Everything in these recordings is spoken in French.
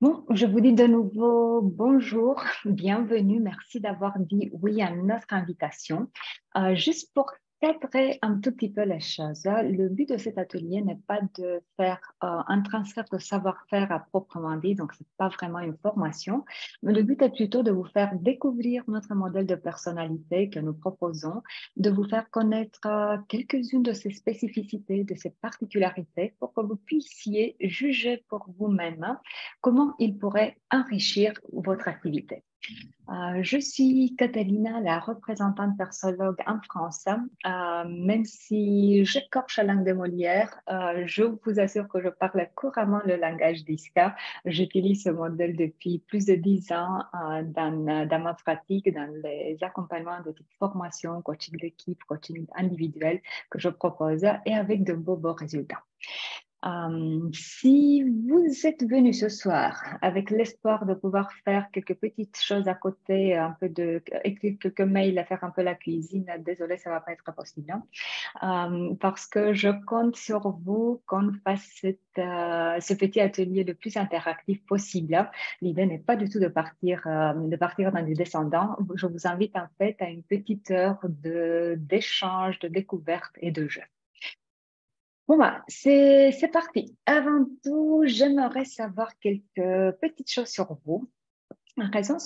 Bon, je vous dis de nouveau bonjour, bienvenue, merci d'avoir dit oui à notre invitation. Euh, juste pour cadrer un tout petit peu les choses. Le but de cet atelier n'est pas de faire euh, un transfert de savoir-faire à proprement dit, donc ce n'est pas vraiment une formation, mais le but est plutôt de vous faire découvrir notre modèle de personnalité que nous proposons, de vous faire connaître euh, quelques-unes de ses spécificités, de ses particularités, pour que vous puissiez juger pour vous-même comment il pourrait enrichir votre activité. Euh, je suis Catalina, la représentante persologue en France. Euh, même si j'écorche la langue de Molière, euh, je vous assure que je parle couramment le langage d'ISCA. J'utilise ce modèle depuis plus de dix ans dans, ma pratique, dans les accompagnements de type formation, coaching d'équipe, coaching individuel que je propose et avec de beaux, beaux résultats. Euh, si vous êtes venu ce soir avec l'espoir de pouvoir faire quelques petites choses à côté, un peu de écrire quelques mails, faire un peu la cuisine, désolé, ça va pas être possible, hein. euh, parce que je compte sur vous qu'on fasse euh, ce petit atelier le plus interactif possible. L'idée n'est pas du tout de partir, de partir dans du descendant. Je vous invite en fait à une petite heure d'échange, de découverte et de jeu. Bon, bah, c'est parti. Avant tout, j'aimerais savoir quelques petites choses sur vous. Raison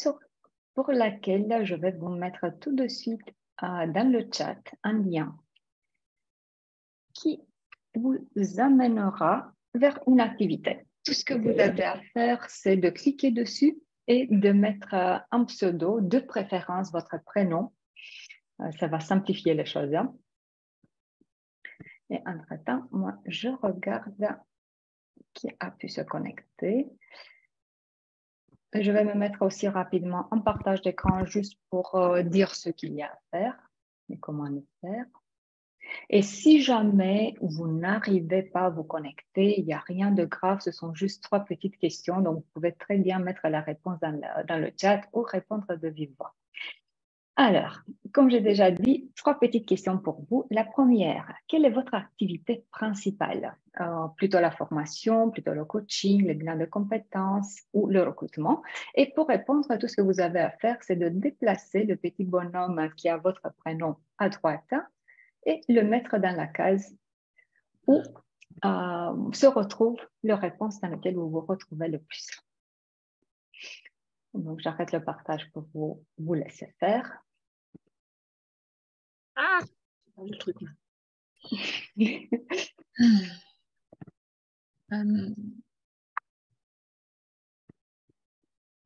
pour laquelle je vais vous mettre tout de suite euh, dans le chat un lien qui vous amènera vers une activité. Tout ce que vous avez à faire, c'est de cliquer dessus et de mettre euh, un pseudo, de préférence votre prénom. Euh, ça va simplifier les choses. Hein. Et entre-temps, moi, je regarde qui a pu se connecter. Je vais me mettre aussi rapidement en partage d'écran juste pour euh, dire ce qu'il y a à faire et comment le faire. Et si jamais vous n'arrivez pas à vous connecter, il n'y a rien de grave, ce sont juste trois petites questions, donc vous pouvez très bien mettre la réponse dans dans le chat ou répondre de vive voix. Alors, comme j'ai déjà dit, trois petites questions pour vous. La première, quelle est votre activité principale? Euh, Plutôt la formation, plutôt le coaching, le bilan de compétences ou le recrutement. Et pour répondre à tout ce que vous avez à faire, c'est de déplacer le petit bonhomme qui a votre prénom à droite et le mettre dans la case où euh, se retrouve la réponse dans laquelle vous vous retrouvez le plus. Donc, j'arrête le partage pour vous, vous laisser faire. Ah, le truc. Euh,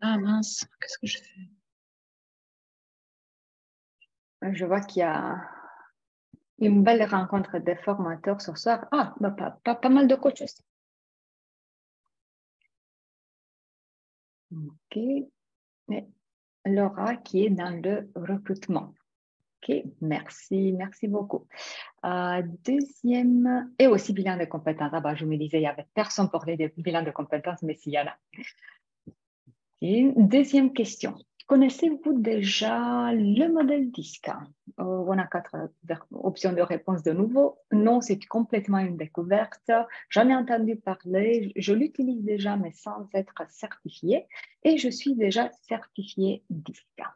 ah mince, qu'est-ce que je fais? Je vois qu'il y a une belle rencontre des formateurs ce soir. Ah, bah, pas, pas, mal de coachs aussi. Ok. Et Laura qui est dans le recrutement. Ok, merci, merci beaucoup. Euh, deuxième, et aussi bilan de compétences. Ah bah, je me disais, il n'y avait personne pour les bilan de compétences, mais s'il y en a. Deuxième question. Connaissez-vous déjà le modèle DISCA euh, On a quatre options de réponse de nouveau. Non, c'est complètement une découverte. J'en ai entendu parler. Je l'utilise déjà, mais sans être certifié. Et je suis déjà certifiée DISCA.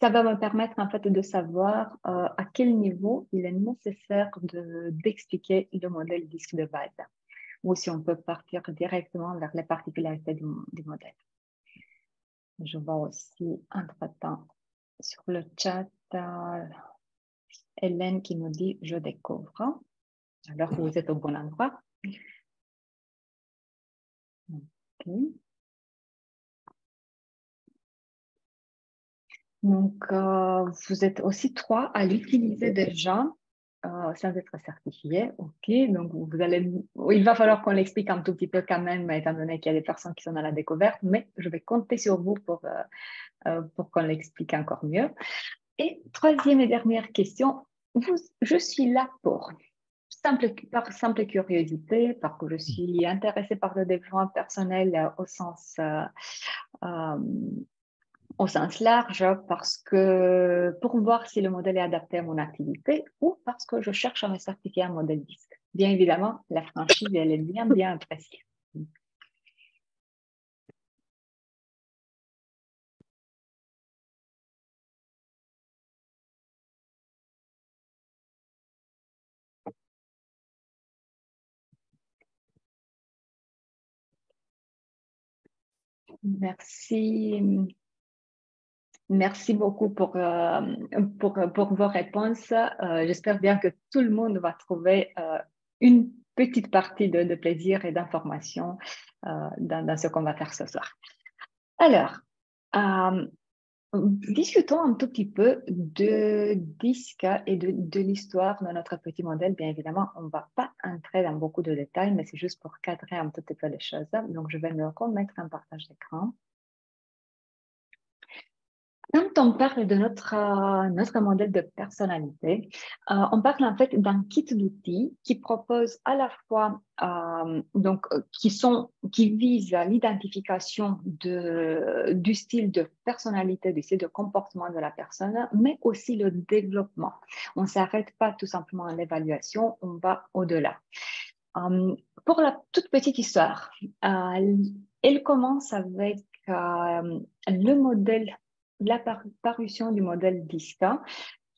Ça va me permettre en fait de savoir euh, à quel niveau il est nécessaire d'expliquer le modèle disque de base ou si on peut partir directement vers les particularités du, modèle. Je vois aussi entre-temps sur le chat euh, Hélène qui nous dit je découvre. Alors vous êtes au bon endroit. Donc, euh, vous êtes aussi trois à l'utiliser déjà. Euh, sans être certifié. OK, donc vous allez, il va falloir qu'on l'explique un tout petit peu quand même, étant donné qu'il y a des personnes qui sont dans la découverte, mais je vais compter sur vous pour, euh, pour qu'on l'explique encore mieux. Et troisième et dernière question, vous, je suis là pour simple, par simple curiosité, parce que je suis intéressée par le développement personnel au sens au sens large parce que pour voir si le modèle est adapté à mon activité ou parce que je cherche à me certifier un modèle disque. bien évidemment, la franchise, elle est bien, bien appréciée. Merci. Merci beaucoup pour, euh, vos réponses. Euh, j'espère bien que tout le monde va trouver euh, une petite partie de, plaisir et d'information dans, ce qu'on va faire ce soir. Alors, Discutons un tout petit peu de disque et de, de l'histoire de notre petit modèle. Bien évidemment, on ne va pas entrer dans beaucoup de détails, mais c'est juste pour cadrer un tout petit peu les choses. Donc, je vais me remettre un partage d'écran. Quand on parle de notre, euh, notre modèle de personnalité, euh, on parle en fait d'un kit d'outils qui propose à la fois, euh, donc, qui, sont, qui vise l'identification du style de personnalité, du style de comportement de la personne, mais aussi le développement. On ne s'arrête pas tout simplement à l'évaluation, on va au-delà. pour la toute petite histoire, elle commence avec le modèle la parution du modèle DISCA.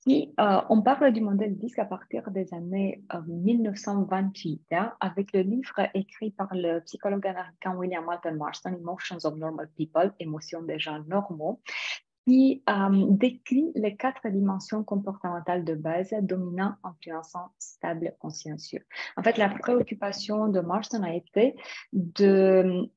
Qui, euh, on parle du modèle DISCA à partir des années 1928 euh, hein, avec le livre écrit par le psychologue américain William Walton Marston, Emotions of Normal People, émotions des gens normaux, qui euh, décrit les quatre dimensions comportementales de base, dominant, influençant, stable, consciencieux. En fait, la préoccupation de Marston a été de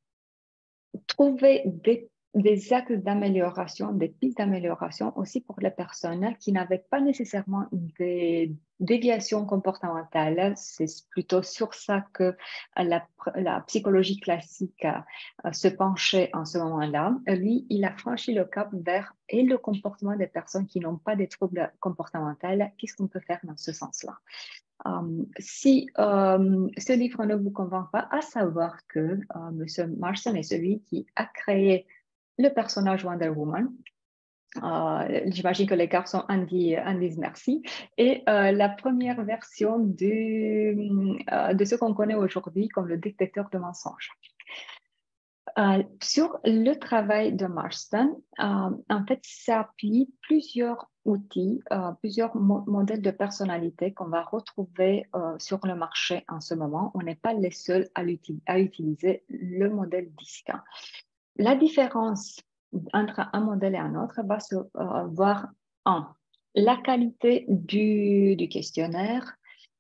trouver des des actes d'amélioration, des pistes d'amélioration aussi pour les personnes qui n'avaient pas nécessairement des déviations comportementales. C'est plutôt sur ça que la, psychologie classique euh, se penchait en ce moment-là. Lui, il a franchi le cap vers et le comportement des personnes qui n'ont pas de troubles comportementaux. Qu'est-ce qu'on peut faire dans ce sens-là? Euh, si euh, ce livre ne vous convainc pas, à savoir que M. Marston est celui qui a créé le personnage Wonder Woman. Euh, j'imagine que les garçons en, disent merci. Et euh, la première version de, euh, de ce qu'on connaît aujourd'hui comme le détecteur de mensonges. sur le travail de Marston, en fait, ça appuie plusieurs outils, plusieurs modèles de personnalité qu'on va retrouver sur le marché en ce moment. On n'est pas les seuls à, à utiliser le modèle DISCA. La différence entre un modèle et un autre va se euh, voir en la qualité du, questionnaire,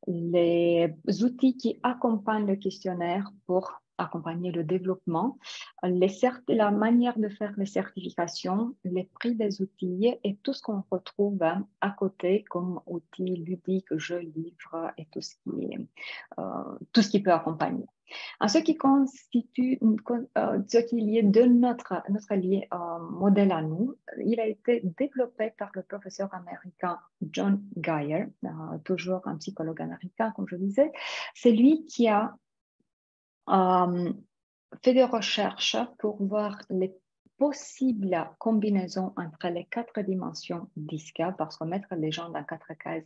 les outils qui accompagnent le questionnaire pour accompagner le développement, la manière de faire les certifications, les prix des outils et tout ce qu'on retrouve à côté comme outils ludiques, jeux, livres et tout ce qui, euh, tout ce qui peut accompagner. Ce qui constitue, euh, ce qui est de notre, notre lié, euh, modèle à nous, il a été développé par le professeur américain John Geyer, toujours un psychologue américain, comme je disais. C'est lui qui a fait des recherches pour voir les possibles combinaisons entre les quatre dimensions d'ISCA, parce que mettre les gens dans quatre cases,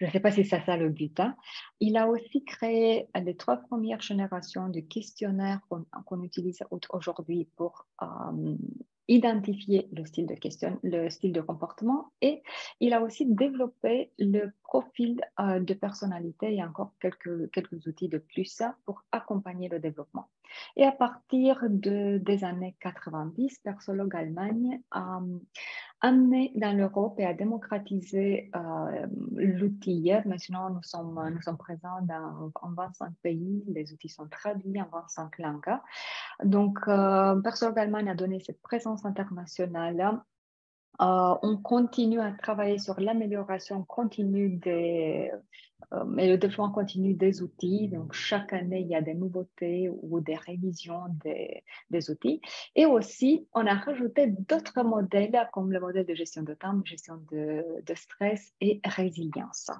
je ne sais pas si c'est ça le but. Hein. Il a aussi créé les trois premières générations de questionnaires qu'on utilise aujourd'hui pour euh, identifier le style de question, le style de comportement et il a aussi développé le profil euh, de personnalité et encore quelques, quelques outils de plus pour accompagner le développement. Et à partir de, des années 90, Persologue Allemagne a amené dans l'Europe et a démocratisé euh, l'outil. Maintenant, nous sommes, nous sommes présents dans, en 25 pays, les outils sont traduits en 25 langues. Donc, euh, Persologue Allemagne a donné cette présence internationale euh, on continue à travailler sur l'amélioration continue des, euh, le développement continu des outils. Donc, chaque année, il y a des nouveautés ou des révisions des, outils. Et aussi, on a rajouté d'autres modèles comme le modèle de gestion de temps, gestion de stress et résilience.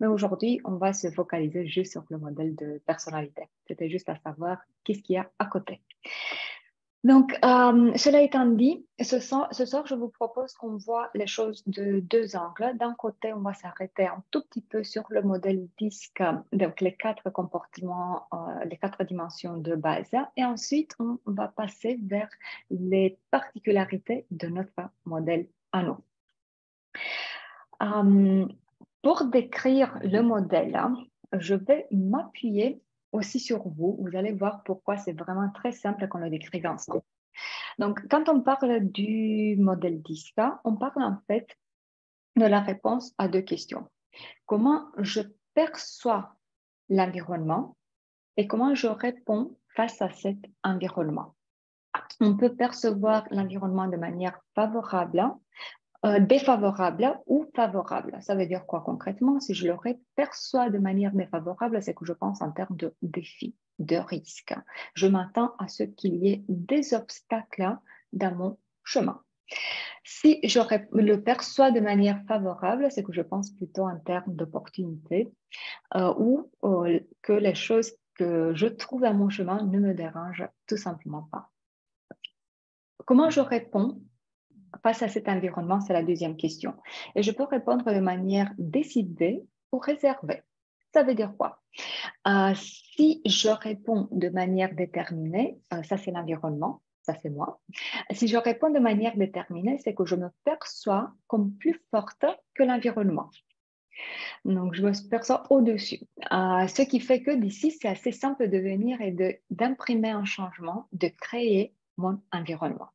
Mais aujourd'hui, on va se focaliser juste sur le modèle de personnalité. C'était juste à savoir qu'est-ce qu'il y a à côté. Donc, euh, cela étant dit, ce soir, je vous propose qu'on voit les choses de deux angles. D'un côté, on va s'arrêter un tout petit peu sur le modèle disque, donc les quatre comportements, euh, les quatre dimensions de base. Et ensuite, on va passer vers les particularités de notre modèle à nous. Euh, pour décrire le modèle, je vais m'appuyer aussi sur vous. Vous allez voir pourquoi c'est vraiment très simple qu'on le décrive ensemble. Donc, quand on parle du modèle DISCA, on parle en fait de la réponse à deux questions. Comment je perçois l'environnement et comment je réponds face à cet environnement? On peut percevoir l'environnement de manière favorable euh, défavorable ou favorable. Ça veut dire quoi concrètement? Si je le perçois de manière défavorable, c'est que je pense en termes de défis, de risques. Je m'attends à ce qu'il y ait des obstacles dans mon chemin. Si je le perçois de manière favorable, c'est que je pense plutôt en termes d'opportunités euh, ou euh, que les choses que je trouve dans mon chemin ne me dérangent tout simplement pas. Comment je réponds face à cet environnement C'est la deuxième question. Et je peux répondre de manière décidée ou réservée. Ça veut dire quoi? Euh, Si je réponds de manière déterminée, euh, ça c'est l'environnement, ça c'est moi. Si je réponds de manière déterminée, c'est que je me perçois comme plus forte que l'environnement. Donc, je me perçois au-dessus. Euh, ce qui fait que d'ici, c'est assez simple de venir et d'imprimer un changement, de créer mon environnement.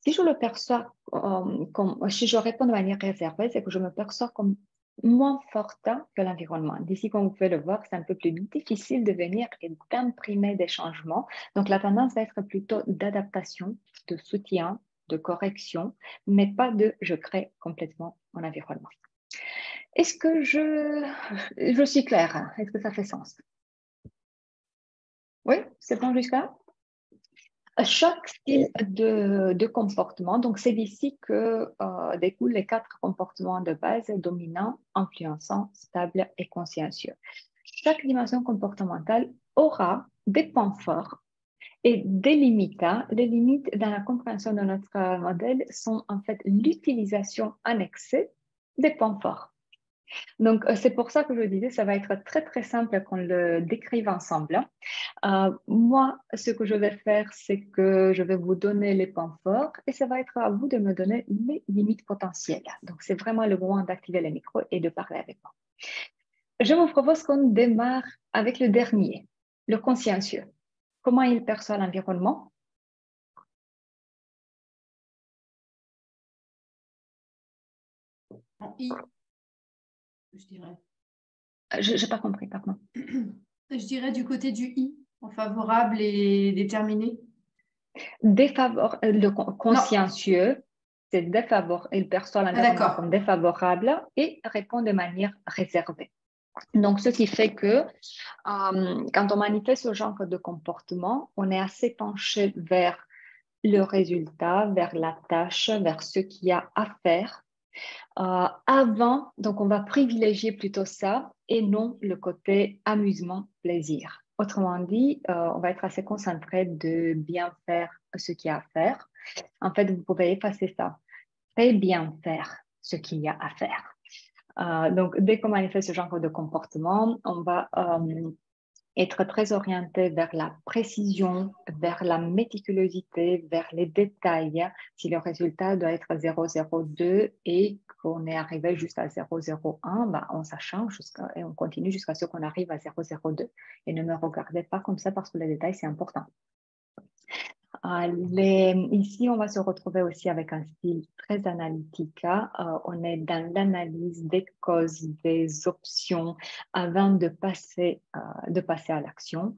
Si je le perçois euh, si je réponds de manière réservée, c'est que je me perçois comme moins forte que l'environnement. D'ici, comme vous pouvez le voir, c'est un peu plus difficile de venir et d'imprimer des changements. Donc, la tendance va être plutôt d'adaptation, de soutien, de correction, mais pas de je crée complètement mon environnement. Est-ce que je, je suis claire? Est-ce que ça fait sens? Oui, c'est bon jusqu'à chaque style de, comportement, donc c'est d'ici que euh, découlent les quatre comportements de base dominants, influençants, stables et consciencieux. Chaque dimension comportementale aura des points forts et des limites. Hein. Les limites dans la compréhension de notre modèle sont en fait l'utilisation annexée des points forts. Donc, euh, c'est pour ça que je disais, ça va être très, très simple qu'on le décrive ensemble. Euh, moi, ce que je vais faire, c'est que je vais vous donner les points forts et ça va être à vous de me donner les limites potentielles. Donc, c'est vraiment le moment d'activer le micro et de parler avec moi. Je vous propose qu'on démarre avec le dernier, le consciencieux. Comment il perçoit l'environnement? Je dirais. Euh, je n'ai pas compris, pardon. Je dirais du côté du I, en favorable et déterminé. Défavor euh, le consciencieux, c'est défavorable. Il perçoit l'environnement comme défavorable et répond de manière réservée. Donc, ce qui fait que euh, quand on manifeste ce genre de comportement, on est assez penché vers le résultat, vers la tâche, vers ce qu'il y a à faire euh, avant, donc on va privilégier plutôt ça et non le côté amusement, plaisir. Autrement dit, euh, on va être assez concentré de bien faire ce qu'il y a à faire. En fait, vous pouvez effacer ça. Très bien faire ce qu'il y a à faire. Euh, donc, dès qu'on manifeste ce genre de comportement, on va être très orienté vers la précision, vers la méticulosité, vers les détails. Si le résultat doit être 0,02 et qu'on est arrivé juste à 0,01, bah, on s'achange et on continue jusqu'à ce qu'on arrive à 0,02. Et ne me regardez pas comme ça parce que les détails, c'est important. Euh, ici, on va se retrouver aussi avec un style très analytique. Hein. Euh, on est dans l'analyse des causes, des options avant de passer, euh, de passer à l'action.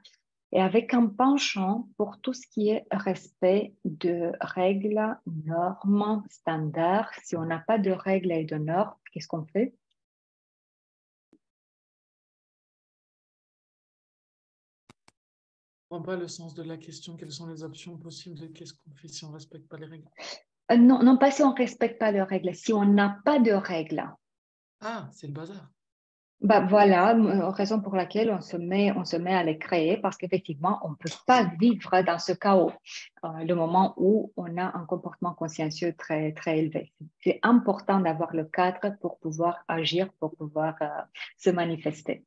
Et avec un penchant pour tout ce qui est respect de règles, normes, standards. Si on n'a pas de règles et de normes, qu'est-ce qu'on fait? Comprends pas le sens de la question. Quelles sont les options possibles qu'est-ce qu'on fait si on ne respecte pas les règles? Euh, non, non, pas si on ne respecte pas les règles, si on n'a pas de règles. Ah, c'est le bazar. bah voilà, raison pour laquelle on se met, on se met à les créer parce qu'effectivement, on ne peut pas vivre dans ce chaos euh, le moment où on a un comportement consciencieux très, très élevé. C'est important d'avoir le cadre pour pouvoir agir, pour pouvoir euh, se manifester.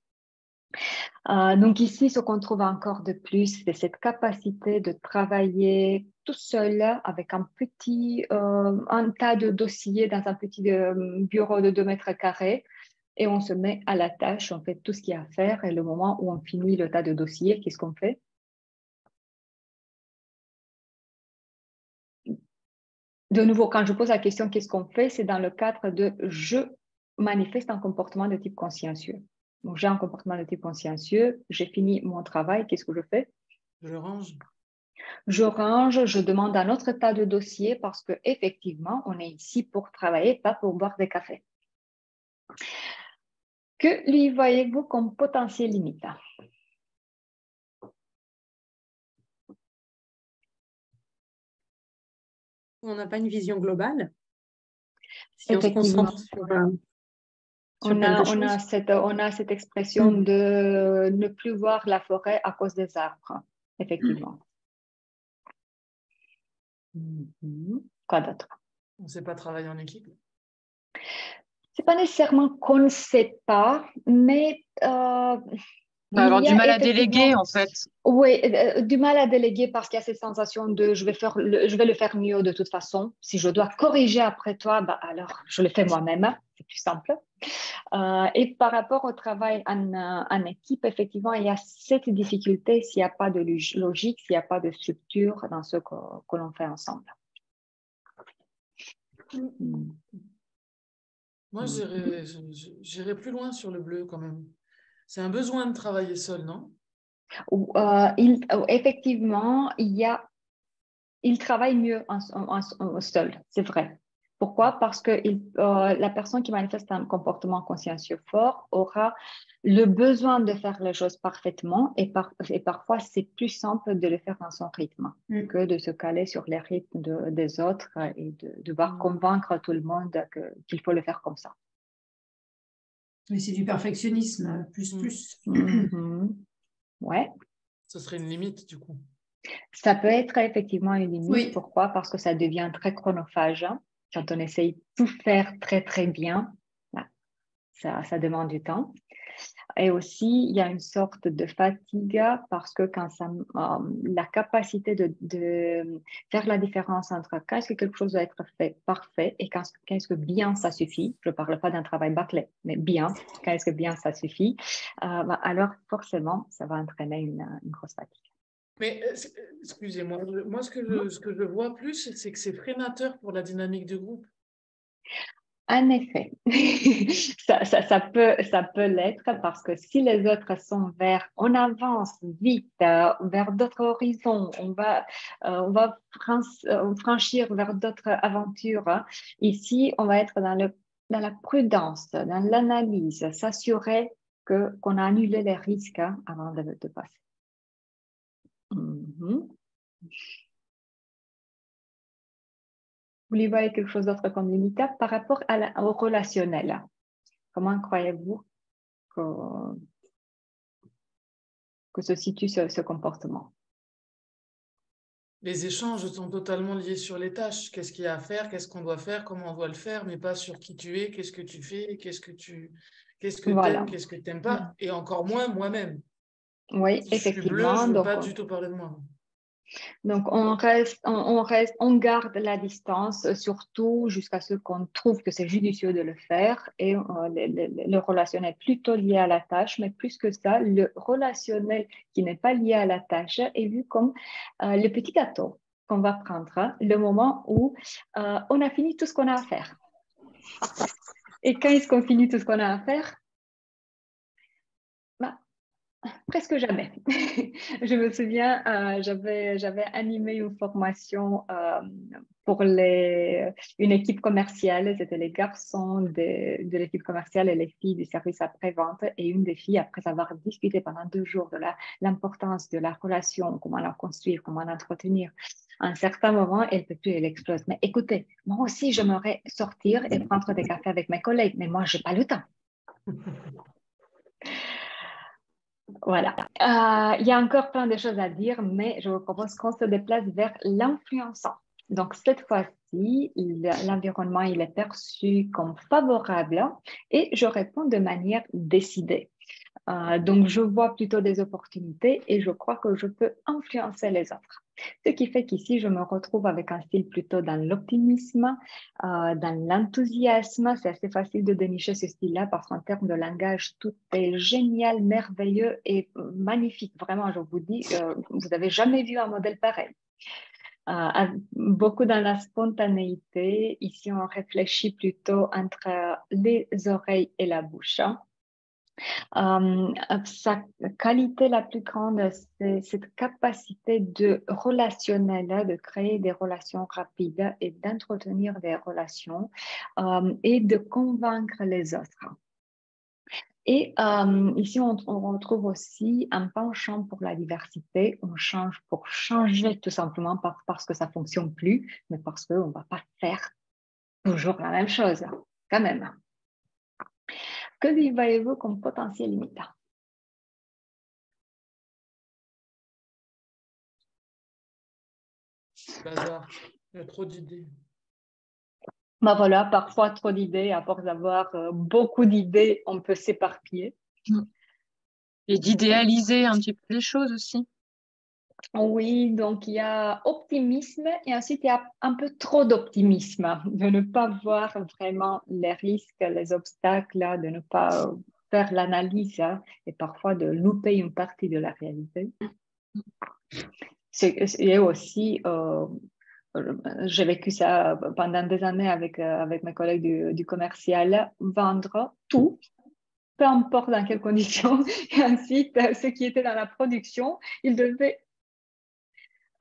Euh, donc ici, ce qu'on trouve encore de plus, c'est cette capacité de travailler tout seul avec un petit, un tas de dossiers dans un petit bureau de 2 mètres carrés et on se met à la tâche, on fait tout ce qu'il y a à faire et le moment où on finit le tas de dossiers, qu'est-ce qu'on fait? De nouveau, quand je pose la question qu'est-ce qu'on fait, c'est dans le cadre de je manifeste un comportement de type consciencieux. Donc j'ai un comportement de type consciencieux, j'ai fini mon travail, qu'est-ce que je fais? Je range. Je range, je demande un autre tas de dossiers parce que effectivement, on est ici pour travailler, pas pour boire des cafés. Que lui voyez-vous comme potentiel limite On n'a pas une vision globale si on, se concentre sur, euh, on, a, on, a cette, on, a, cette, expression mm. de ne plus voir la forêt à cause des arbres, effectivement. Mm-hmm. Quoi d'autre? On ne sait pas travailler en équipe? C'est pas nécessairement qu'on ne sait pas, mais euh, on va avoir du mal à déléguer en fait. Oui, euh, du mal à déléguer parce qu'il y a cette sensation de je vais, faire je vais le faire mieux de toute façon. Si je dois corriger après toi, bah, alors je le fais moi-même, plus simple. Euh, et par rapport au travail en, en, équipe, effectivement, il y a cette difficulté s'il n'y a pas de logique, s'il n'y a pas de structure dans ce que, que l'on fait ensemble. Mm. Moi, j'irais plus loin sur le bleu quand même. C'est un besoin de travailler seul, non? Euh, il, euh, Effectivement, il, y a, il travaille mieux en, seul, c'est vrai. Pourquoi? Parce que euh, la personne qui manifeste un comportement consciencieux fort aura le besoin de faire les choses parfaitement et, parfois c'est plus simple de le faire dans son rythme mm. que de se caler sur les rythmes des autres et de devoir mm. convaincre tout le monde qu'il faut le faire comme ça. Mais c'est du perfectionnisme, plus, mm. plus. Mm-hmm. Ouais. Ce serait une limite du coup. Ça peut être effectivement une limite. Pourquoi? Parce que ça devient très chronophage. Quand on essaye tout faire très très bien, bah, ça, demande du temps. Et aussi, il y a une sorte de fatigue parce que quand euh, la capacité de, faire la différence entre quand est-ce que quelque chose doit être fait parfait et quand, est-ce que bien ça suffit, je ne parle pas d'un travail bâclé, mais bien, quand est-ce que bien ça suffit, euh, bah, alors forcément, ça va entraîner une grosse fatigue. Mais euh, excusez-moi, moi ce que, je, vois plus, c'est que c'est freinateur pour la dynamique du groupe. En effet, ça, peut, l'être parce que si les autres sont vers, on avance vite euh, vers d'autres horizons, on va, euh, euh, franchir vers d'autres aventures. Hein. Ici, on va être dans, la prudence, dans l'analyse, s'assurer qu'on a annulé les risques hein, avant de, de passer. Vous lui voyez quelque chose d'autre comme limitable par rapport à au relationnel. Comment croyez-vous que, que, se situe ce, comportement? Les échanges sont totalement liés sur les tâches. Qu'est-ce qu'il y a à faire, qu'est-ce qu'on doit faire, comment on doit le faire, mais pas sur qui tu es, qu'est-ce que tu fais, qu'est-ce que tu qu'est-ce que aimes, qu'est-ce que tu n'aimes pas, et encore moins moi-même. Oui, effectivement. Je ne veux pas du tout parler de moi. Donc, on reste, on, reste, on garde la distance, surtout jusqu'à ce qu'on trouve que c'est judicieux de le faire. Et euh, le, relationnel plutôt lié à la tâche, mais plus que ça, le relationnel qui n'est pas lié à la tâche est vu comme euh, le petit gâteau qu'on va prendre hein, le moment où euh, on a fini tout ce qu'on a à faire. Et quand est-ce qu'on finit tout ce qu'on a à faire? Presque jamais. je me souviens, euh, j'avais, animé une formation euh, pour une équipe commerciale. C'était les garçons de, de l'équipe commerciale et les filles du service après-vente. Et une des filles, après avoir discuté pendant deux jours de l'importance de la relation, comment la construire, comment l'entretenir, à un certain moment, elle peut plus, elle explose. Mais écoutez, moi aussi, j'aimerais sortir et prendre des cafés avec mes collègues, mais moi, je n'ai pas le temps. Voilà. Euh, il y a encore plein de choses à dire, mais je vous propose qu'on se déplace vers l'influençant. Donc, cette fois-ci, l'environnement, il est perçu comme favorable et je réponds de manière décidée. Euh, donc, je vois plutôt des opportunités et je crois que je peux influencer les autres. Ce qui fait qu'ici, je me retrouve avec un style plutôt dans l'optimisme, euh, dans l'enthousiasme. C'est assez facile de dénicher ce style-là parce qu'en termes de langage, tout est génial, merveilleux et magnifique. Vraiment, je vous dis, euh, vous n'avez jamais vu un modèle pareil. Euh, beaucoup dans la spontanéité. Ici, on réfléchit plutôt entre les oreilles et la bouche. Hein. Euh, sa qualité la plus grande, c'est cette capacité de relationnel, hein, de créer des relations rapides et d'entretenir des relations euh, et de convaincre les autres. Et euh, ici, on, retrouve aussi un penchant pour la diversité. On change pour changer tout simplement pas parce que ça fonctionne plus, mais parce qu'on ne va pas faire toujours la même chose, quand même. Que voyez-vous comme potentiel limitant? Bazar, il y a trop d'idées. Ben voilà, parfois trop d'idées, à force d'avoir euh, beaucoup d'idées, on peut s'éparpiller. Et d'idéaliser un petit peu les choses aussi. Oui, donc il y a optimisme et ensuite il y a un peu trop d'optimisme, de ne pas voir vraiment les risques, les obstacles, de ne pas faire l'analyse hein, et parfois de louper une partie de la réalité. C'est aussi, euh, j'ai vécu ça pendant des années avec, euh, avec mes collègues du, du commercial, vendre tout peu importe dans quelles conditions. Et ensuite, ceux qui étaient dans la production, ils devaient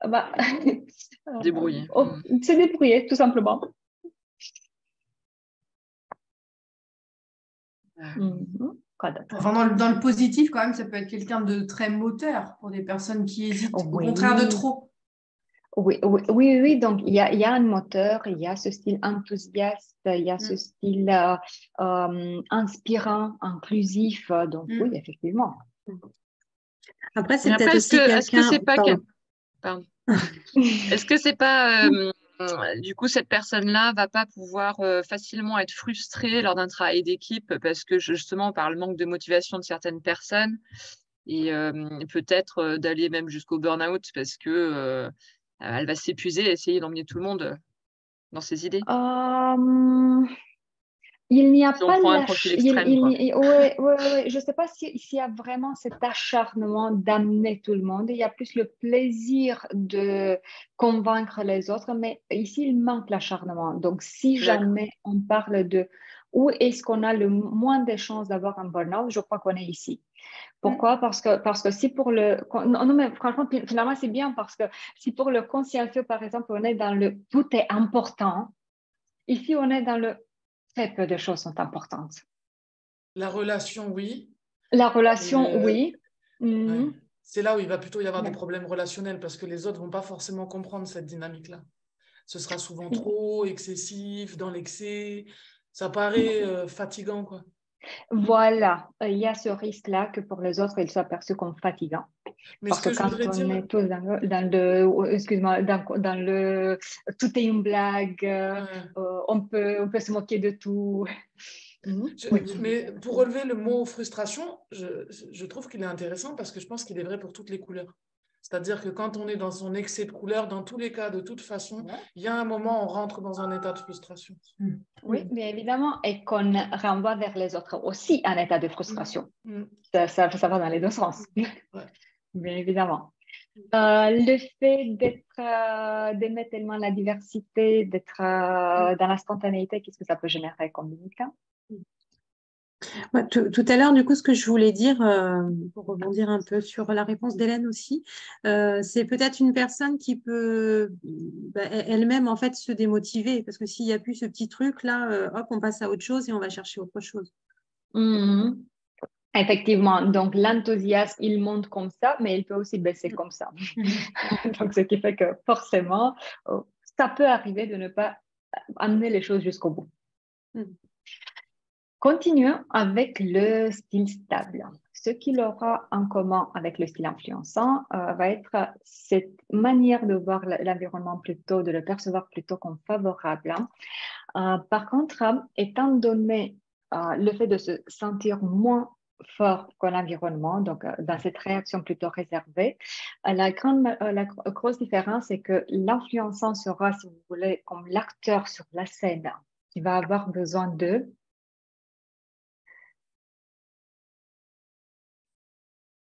bah, débrouiller. Oh, mm. Se débrouiller, tout simplement. Mhm. dans, le, positif, quand même, ça peut être quelqu'un de très moteur pour des personnes qui hésitent, au contraire de trop. Oui, oui, oui, donc il y a, y a, un moteur, il y a ce style enthousiaste, il y a ce mm. style euh, euh, inspirant, inclusif, donc mm. oui, effectivement. Après, c'est peut-être aussi Est-ce que c'est pas... Est-ce que c'est pas euh, du coup cette personne-là va pas pouvoir euh, facilement être frustrée lors d'un travail d'équipe parce que justement par le manque de motivation de certaines personnes et euh, peut-être d'aller même jusqu'au burn-out parce que elle va s'épuiser et essayer d'emmener tout le monde dans ses idées? Il n'y a pas la... Je ne sais pas s'il y a vraiment cet acharnement d'amener tout le monde. Il y a plus le plaisir de convaincre les autres, mais ici, il manque l'acharnement. Donc, si jamais on parle de où est-ce qu'on a le moins de chances d'avoir un burn-out, je crois qu'on est ici. Pourquoi? Parce que, parce que si pour le... Non, mais franchement, finalement, c'est bien parce que si pour le consciencieux, par exemple, on est dans le tout est important, ici, on est dans le très peu de choses sont importantes. La relation, oui. La relation, euh, oui. Mhm. C'est là où il va plutôt y avoir des problèmes relationnels parce que les autres vont pas forcément comprendre cette dynamique-là. Ce sera souvent trop excessif, dans l'excès. Ça paraît euh, fatigant, quoi. Voilà, il y a ce risque-là que pour les autres, il soit perçu comme fatigant. Mais Parce que, quand on est tous dans le, excuse-moi, dans, le tout est une blague, euh, on, peut, on peut se moquer de tout. Mhm. Mais pour relever le mot frustration, je, je trouve qu'il est intéressant parce que je pense qu'il est vrai pour toutes les couleurs. C'est-à-dire que quand on est dans son excès de couleur, dans tous les cas, de toute façon, il y a un moment, on rentre dans un état de frustration. Mm. Oui, bien évidemment, et qu'on renvoie vers les autres aussi un état de frustration. Mm. Ça, ça, va dans les deux sens. Bien évidemment. Euh, le fait d'être, euh, d'aimer tellement la diversité, d'être euh, dans la spontanéité, qu'est-ce que ça peut générer comme limite tout, à l'heure, du coup, ce que je voulais dire, euh, pour rebondir un peu sur la réponse d'Hélène aussi, euh, c'est peut-être une personne qui peut bah, elle-même en fait se démotiver, parce que s'il n'y a plus ce petit truc là, euh, hop, on passe à autre chose et on va chercher autre chose. Mm-hmm. Effectivement, donc l'enthousiasme, il monte comme ça, mais il peut aussi baisser comme ça. Donc ce qui fait que forcément, ça peut arriver de ne pas amener les choses jusqu'au bout. Mm. Continuons avec le style stable. Ce qu'il aura en commun avec le style influençant euh, va être cette manière de voir l'environnement plutôt, de le percevoir plutôt comme favorable. Euh, par contre, étant donné euh, le fait de se sentir moins fort que l'environnement, donc dans cette réaction plutôt réservée, la, grande, la grosse différence, c'est que l'influençant sera, si vous voulez, comme l'acteur sur la scène. Qui va avoir besoin d'eux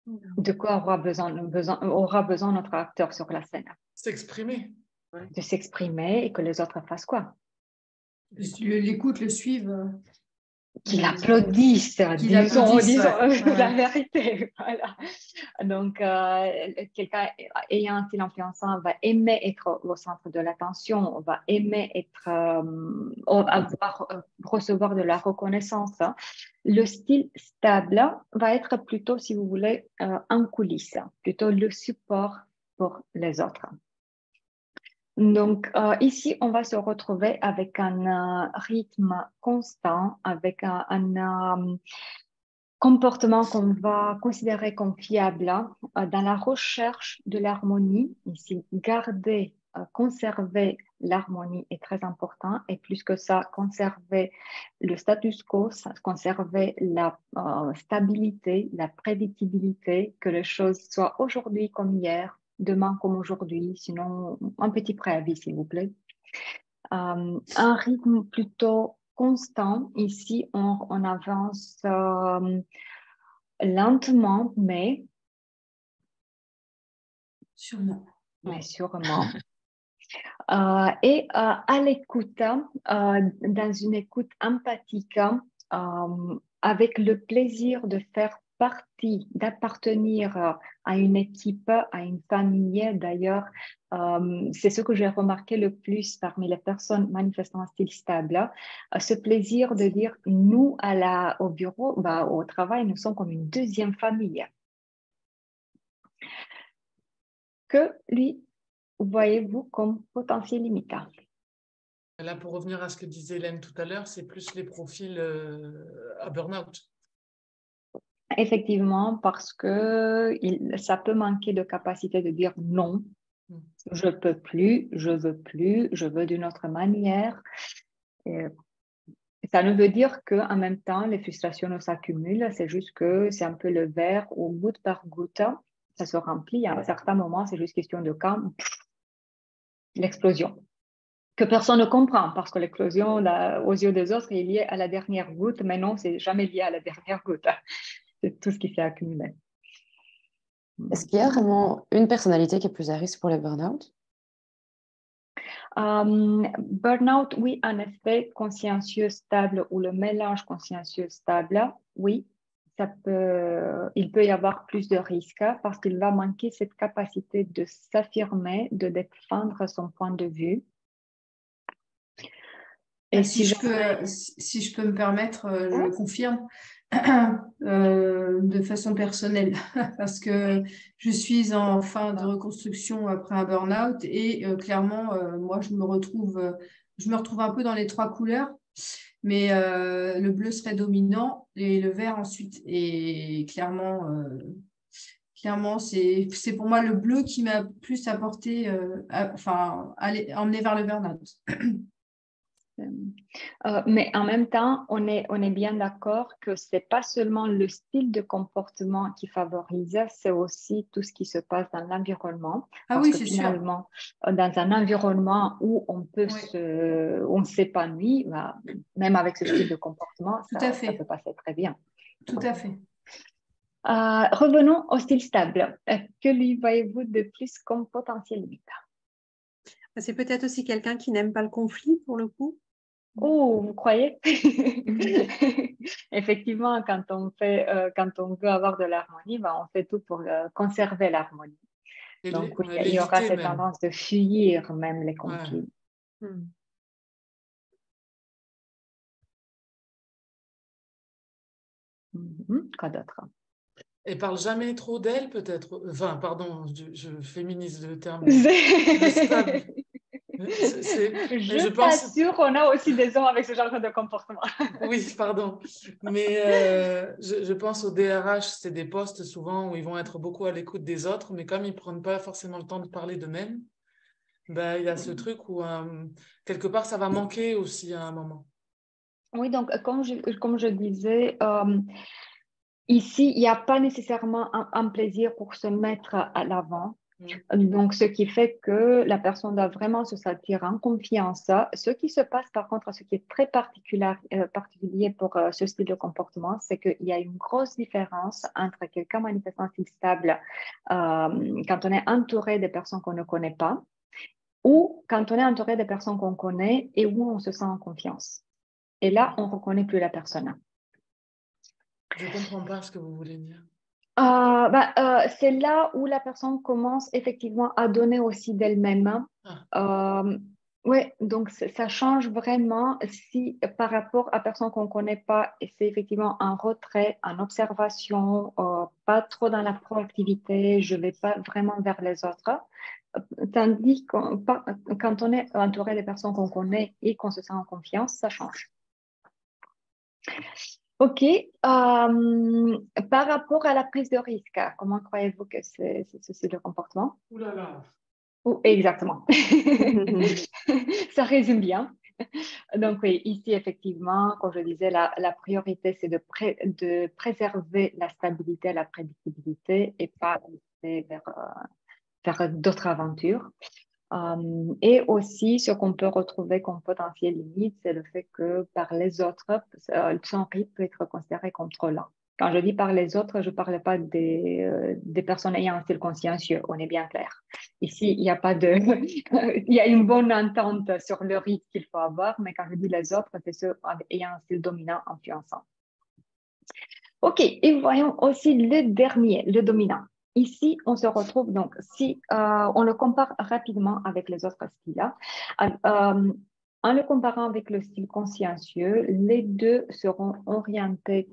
De quoi aura besoin, besoin, aura besoin notre acteur sur la scène? S'exprimer. De s'exprimer et que les autres fassent quoi? L'écoute, le suivent qui l'applaudissent, disons, disons la vérité. Voilà. Donc, euh, quelqu'un ayant un style influençant va aimer être au centre de l'attention, va aimer être, euh, avoir, euh, recevoir de la reconnaissance. Le style stable va être plutôt, si vous voulez, en coulisses, plutôt le support pour les autres. Donc euh, ici, on va se retrouver avec un euh, rythme constant, avec un, euh, comportement qu'on va considérer comme fiable dans la recherche de l'harmonie. Ici, garder, conserver l'harmonie est très important et plus que ça, conserver le status quo, conserver la stabilité, la prédictibilité, que les choses soient aujourd'hui comme hier, demain comme aujourd'hui, sinon un petit préavis, s'il vous plaît. Euh, un rythme plutôt constant. Ici, on, avance euh, lentement, mais sûrement. Mais sûrement. Euh, et à l'écoute, dans une écoute empathique, avec le plaisir de faire partie, d'appartenir euh, à une équipe, à une famille. D'ailleurs, euh, c'est ce que j'ai remarqué le plus parmi les personnes manifestant un style stable. Euh, ce plaisir de dire, nous, à la, au bureau, bah, au travail, nous sommes comme une deuxième famille. Que lui, voyez-vous comme potentiel limitant Là, pour revenir à ce que disait Hélène tout à l'heure, c'est plus les profils à burn-out. Effectivement, parce que ça peut manquer de capacité de dire non, mm. je peux plus, je veux plus, je veux d'une autre manière. ça ne veut dire qu'en même temps, les frustrations s'accumulent, c'est juste que c'est un peu le verre où goutte par goutte, ça se remplit. À un certain moment, c'est juste question de quand l'explosion. Que personne ne comprend parce que l'explosion, aux yeux des autres, est liée à la dernière goutte, mais non, c'est jamais lié à la dernière goutte c'est tout ce qui s'est accumulé. Est-ce qu'il y a vraiment une personnalité qui est plus à risque pour les burn-out? Um, Burnout, oui, en effet, consciencieux stable ou le mélange consciencieux stable, oui, ça peut, il peut y avoir plus de risques parce qu'il va manquer cette capacité de s'affirmer, de défendre son point de vue. Et si, je, peux, si je peux me permettre, euh, je le confirme, Euh, de façon personnelle parce que je suis en fin de reconstruction après un burn-out et euh, clairement, euh, moi, je me retrouve, je me retrouve un peu dans les trois couleurs, mais le bleu serait dominant et le vert ensuite. Et clairement, clairement, c'est pour moi le bleu qui m'a plus apporté, enfin, emmené vers le burn-out. Euh, mais en même temps, on est, on est bien d'accord que ce n'est pas seulement le style de comportement qui favorise, c'est aussi tout ce qui se passe dans l'environnement. Ah oui, c'est finalement, euh, dans un environnement où on peut se, on s'épanouit, bah, même avec ce style de comportement, ça, ça, peut passer très bien. Tout à fait. Euh, revenons au style stable. Que lui voyez-vous de plus comme potentiel? Limite C'est peut-être aussi quelqu'un qui n'aime pas le conflit pour le coup. Oh, vous croyez? Effectivement, quand on, fait, euh, quand on veut avoir de l'harmonie, ben, on fait tout pour euh, conserver l'harmonie. Donc, il y aura cette tendance de fuir même les conflits. Hmm. Mhm, quoi d'autre? Et parle jamais trop d'elle, peut-être? Enfin, pardon, je, féminise le terme. je, je pense... sûr qu'on a aussi des hommes avec ce genre de comportement. oui, pardon. Mais euh, je, je, pense au DRH, c'est des postes souvent où ils vont être beaucoup à l'écoute des autres, mais comme ils ne prennent pas forcément le temps de parler d'eux-mêmes, ben, il y a ce truc où euh, quelque part ça va manquer aussi à un moment. Oui, donc comme je, comme je disais, euh, ici, il n'y a pas nécessairement un, plaisir pour se mettre à l'avant. Donc, ce qui fait que la personne doit vraiment se sentir en confiance. Ce qui se passe, par contre, ce qui est très particulier, euh, particulier pour euh, ce style de comportement, c'est qu'il y a une grosse différence entre quelqu'un manifestant stable euh, quand on est entouré de personnes qu'on ne connaît pas ou quand on est entouré de personnes qu'on connaît et où on se sent en confiance. Et là, on ne reconnaît plus la personne. Je ne comprends pas ce que vous voulez dire. Euh, bah, euh, c'est là où la personne commence effectivement à donner aussi d'elle-même. Ah. Euh, oui, donc ça change vraiment si par rapport à personne qu'on ne connaît pas, c'est effectivement un retrait, en observation, pas trop dans la proactivité, je ne vais pas vraiment vers les autres. Tandis que quand on est entouré des personnes qu'on connaît et qu'on se sent en confiance, ça change. OK. Euh, par rapport à la prise de risque, comment croyez-vous que c'est ceci le comportement? Ouh là là. exactement. Ça résume bien. Donc oui, ici, effectivement, comme je disais, la, priorité, c'est de, de, préserver la stabilité, la prédictibilité et pas vers, euh, vers d'autres aventures. Euh, et aussi, ce qu'on peut retrouver comme potentiel limite, c'est le fait que par les autres, euh, son rythme peut être considéré comme trop lent. Quand je dis par les autres, je ne parle pas des, euh, des, personnes ayant un style consciencieux, on est bien clair. Ici, il n'y a pas de. il y a une bonne entente sur le rythme qu'il faut avoir, mais quand je dis les autres, c'est ceux ayant un style dominant influençant. OK, et voyons aussi le dernier, le dominant. Ici, on se retrouve donc, si euh, on le compare rapidement avec les autres styles, euh, euh, en le comparant avec le style consciencieux, les deux seront orientés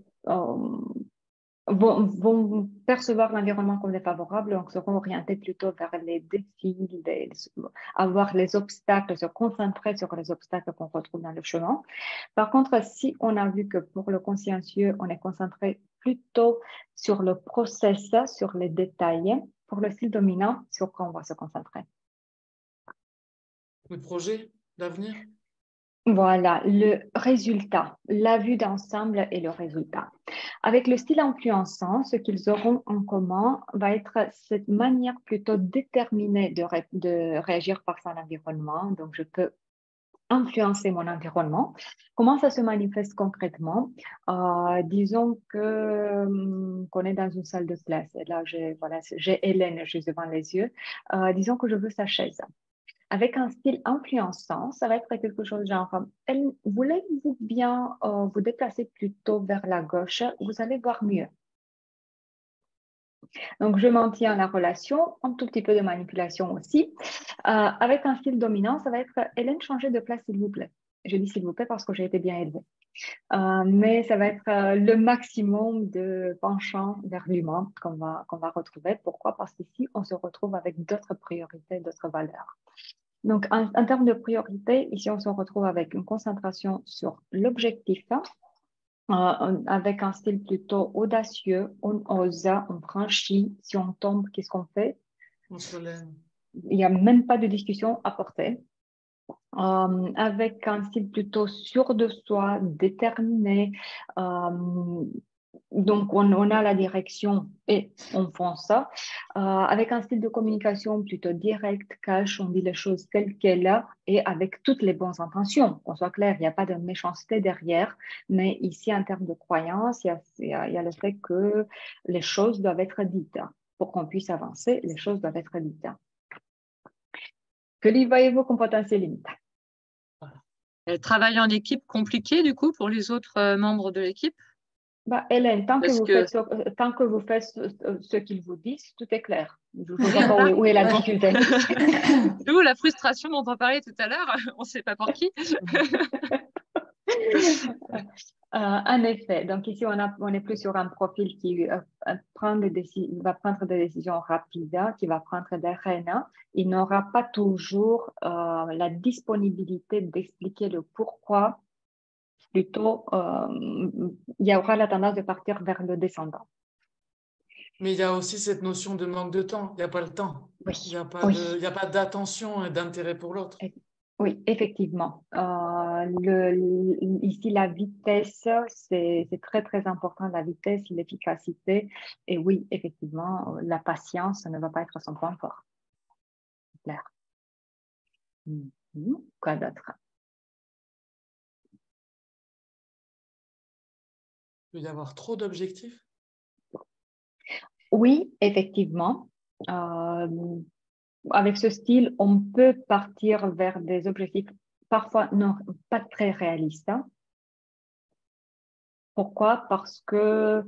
vont, percevoir l'environnement comme défavorable, donc seront orientés plutôt vers les défis, avoir les obstacles, se concentrer sur les obstacles qu'on retrouve dans le chemin. Par contre, si on a vu que pour le consciencieux, on est concentré plutôt sur le process, sur les détails, pour le style dominant, sur quoi on va se concentrer. Le projet d'avenir? Voilà, le résultat, la vue d'ensemble et le résultat. Avec le style influençant, ce qu'ils auront en commun va être cette manière plutôt déterminée de, réagir par son environnement. Donc, je peux influencer mon environnement. Comment ça se manifeste concrètement? Euh, Disons que hum, qu'on est dans une salle de classe. Et là, j'ai voilà, Hélène juste devant les yeux. Euh, disons que je veux sa chaise avec un style influençant, ça va être quelque chose genre, voulez-vous bien euh, vous déplacer plutôt vers la gauche, vous allez voir mieux. Donc, je maintiens la relation, un tout petit peu de manipulation aussi. Euh, avec un style dominant, ça va être Hélène, changez de place, s'il vous plaît. Je dis s'il vous plaît parce que j'ai été bien élevée. Euh, mais ça va être le maximum de penchant vers l'humain qu'on va, qu'on va retrouver. Pourquoi? Parce qu'ici, on se retrouve avec d'autres priorités, d'autres valeurs. Donc, en, termes de priorité, ici, on se retrouve avec une concentration sur l'objectif. Euh, avec un style plutôt audacieux. On ose, on franchit. Si on tombe, qu'est-ce qu'on fait? Il n'y a même pas de discussion à porter. Euh, avec un style plutôt sûr de soi, déterminé, euh, donc, on, a la direction et on pense ça. Euh, avec un style de communication plutôt direct, cash, on dit les choses telles qu'elles sont et avec toutes les bonnes intentions. Qu'on soit clair, il n'y a pas de méchanceté derrière, mais ici, en termes de croyance, il y a, le fait que les choses doivent être dites. Pour qu'on puisse avancer, les choses doivent être dites. Que lui voyez-vous comme potentiel limite? Travail en équipe compliqué, du coup, pour les autres euh, membres de l'équipe? Bah, Hélène, tant que, vous Faites, euh, tant que vous faites ce, qu'ils vous disent, tout est clair. Je ne vois pas où, est la difficulté. D'où la frustration dont on parlait tout à l'heure, on ne sait pas pour qui. Euh, en effet, donc ici, on, on, est plus sur un profil qui euh, prend des va prendre des décisions rapides, qui va prendre des rênes. Il n'aura pas toujours euh, la disponibilité d'expliquer le pourquoi. Plutôt, il y aura la tendance de partir vers le descendant. Mais il y a aussi cette notion de manque de temps. Il n'y a pas le temps. Il n'y a pas d'attention et d'intérêt pour l'autre. Oui, effectivement. Euh, le, ici, la vitesse, c'est très, très important, la vitesse, l'efficacité. Et oui, effectivement, la patience ne va pas être son point fort. Clair. Mhm. Quoi d'autre? Peut y avoir trop d'objectifs? Oui, effectivement. Euh, avec ce style, on peut partir vers des objectifs parfois non, pas très réalistes. Pourquoi? Parce que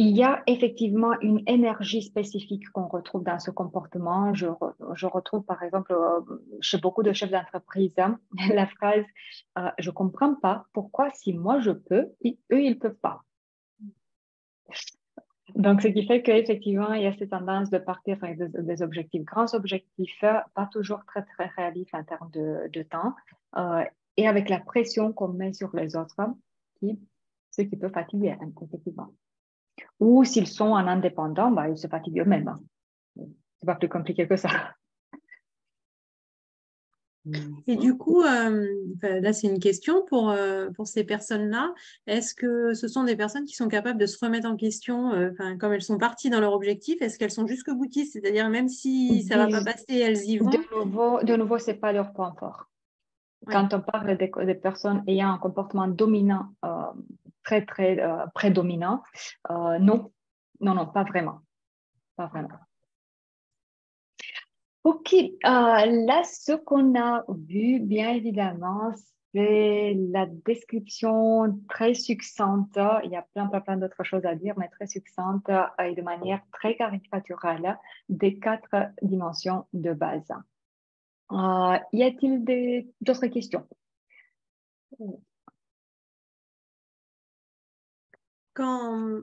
il y a effectivement une énergie spécifique qu'on retrouve dans ce comportement. Je, retrouve par exemple euh, chez beaucoup de chefs d'entreprise hein, la phrase euh, Je ne comprends pas pourquoi si moi je peux, eux ils ne peuvent pas. Donc, ce qui fait qu'effectivement, il y a cette tendance de partir avec des, objectifs, grands objectifs, pas toujours très, très réalistes en termes de, temps, euh, et avec la pression qu'on met sur les autres, qui, ce qui peut fatiguer, hein, effectivement. Ou s'ils sont en indépendant, bah, ils se fatiguent eux-mêmes. Hein. C'est pas plus compliqué que ça. Et du coup, euh, là, c'est une question pour, euh, pour ces personnes-là. Est-ce que ce sont des personnes qui sont capables de se remettre en question, euh, comme elles sont parties dans leur objectif, est-ce qu'elles sont jusque boutistes C'est-à-dire, même si ça ne va pas passer, elles y vont? De nouveau, de nouveau ce n'est pas leur point fort. Quand on parle des, des, personnes ayant un comportement dominant, très, très prédominant, non, non, non, pas vraiment. Pas vraiment. Ok, euh, là, ce qu'on a vu, bien évidemment, c'est la description très succincte. Il y a plein, plein, plein d'autres choses à dire, mais très succincte et de manière très caricaturale des quatre dimensions de base. Euh, y a-t-il d'autres questions? Quand,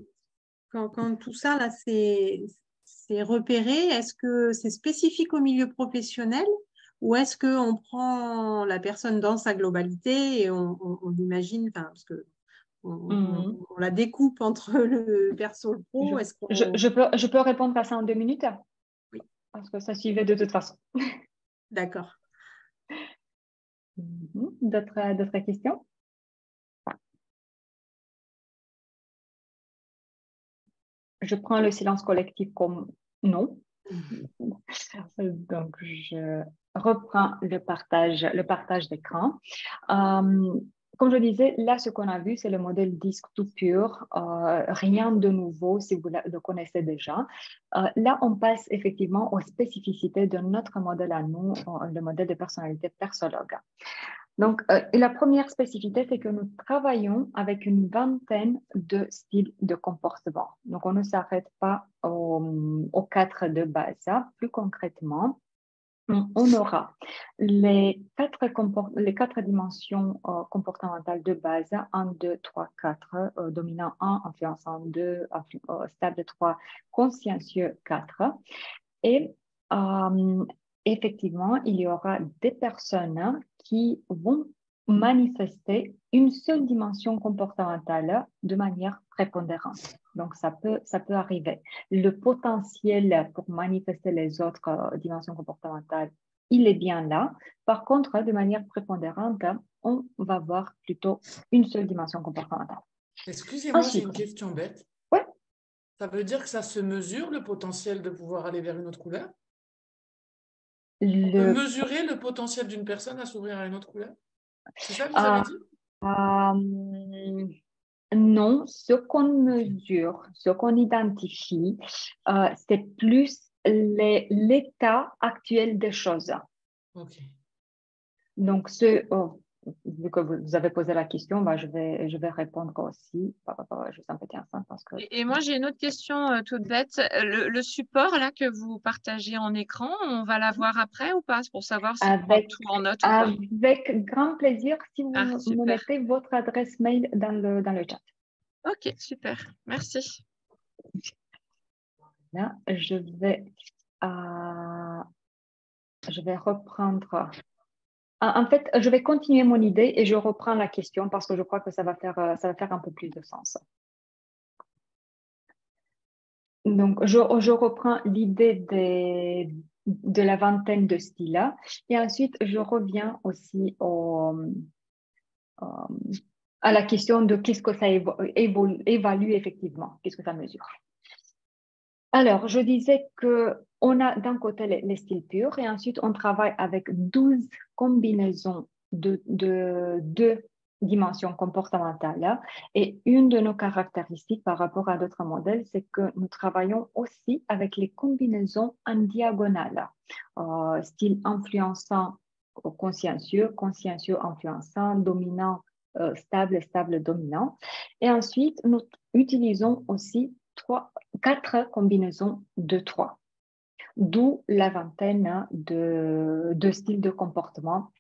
quand, quand, tout ça, là, c'est repéré Est-ce que c'est spécifique au milieu professionnel ou est-ce qu'on prend la personne dans sa globalité et on, l'imagine, parce que mmh. on, la découpe entre le perso et le pro je, je, peux, je peux répondre à ça en deux minutes? Oui. Parce que ça suivait de toute façon. D'accord. Mmh. D'autres questions? Je prends le silence collectif comme non. Donc, je reprends le partage, le partage d'écran. Euh, comme je disais, là, ce qu'on a vu, c'est le modèle disque tout pur, euh, rien de nouveau si vous le connaissez déjà. Euh, là, on passe effectivement aux spécificités de notre modèle à nous, le modèle de personnalité persologue. Donc, euh, la première spécificité, c'est que nous travaillons avec une vingtaine de styles de comportement. Donc, on ne s'arrête pas aux, quatre de base. Plus concrètement, on aura les quatre, les quatre dimensions euh, comportementales de base, 1, 2, 3, 4, dominant 1, influençant 2, stable 3, consciencieux 4. Et euh, effectivement, il y aura des personnes qui vont manifester une seule dimension comportementale de manière prépondérante. Donc, ça peut, ça peut arriver. Le potentiel pour manifester les autres euh, dimensions comportementales, il est bien là. Par contre, de manière prépondérante, on va voir plutôt une seule dimension comportementale. Excusez-moi, j'ai une question bête. Oui. Ça veut dire que ça se mesure le potentiel de pouvoir aller vers une autre couleur? Mesurer le potentiel d'une personne à s'ouvrir à une autre couleur? C'est ça que vous avez dit? euh, Non, ce qu'on mesure, ce qu'on identifie, euh, c'est plus l'état actuel des choses. Donc, ce, oh, vu que vous avez posé la question, bah, je, vais, je vais répondre aussi. Juste un petit instant parce que... Et, moi, j'ai une autre question euh, toute bête. Le, support là que vous partagez en écran, on va la voir après ou pas? Pour savoir si avec, tout en note Avec grand plaisir si vous ah, me mettez votre adresse mail dans le, dans le chat. Ok, super. Merci. Là, je vais, euh, je vais reprendre en fait, je vais continuer mon idée et je reprends la question parce que je crois que ça va faire, euh, un peu plus de sens. Donc, je, reprends l'idée de la vingtaine de styles et ensuite je reviens aussi euh, à la question de qu'est-ce que ça évalue effectivement, qu'est-ce que ça mesure. Alors, je disais qu'on a d'un côté les, styles purs et ensuite on travaille avec 12 combinaisons de, deux dimensions comportementales. Et une de nos caractéristiques par rapport à d'autres modèles, c'est que nous travaillons aussi avec les combinaisons en diagonale, euh, style influençant consciencieux, consciencieux influençant, dominant, euh, stable, stable, dominant. Et ensuite, nous utilisons aussi trois, quatre combinaisons de trois, d'où la vingtaine de, de styles de comportement.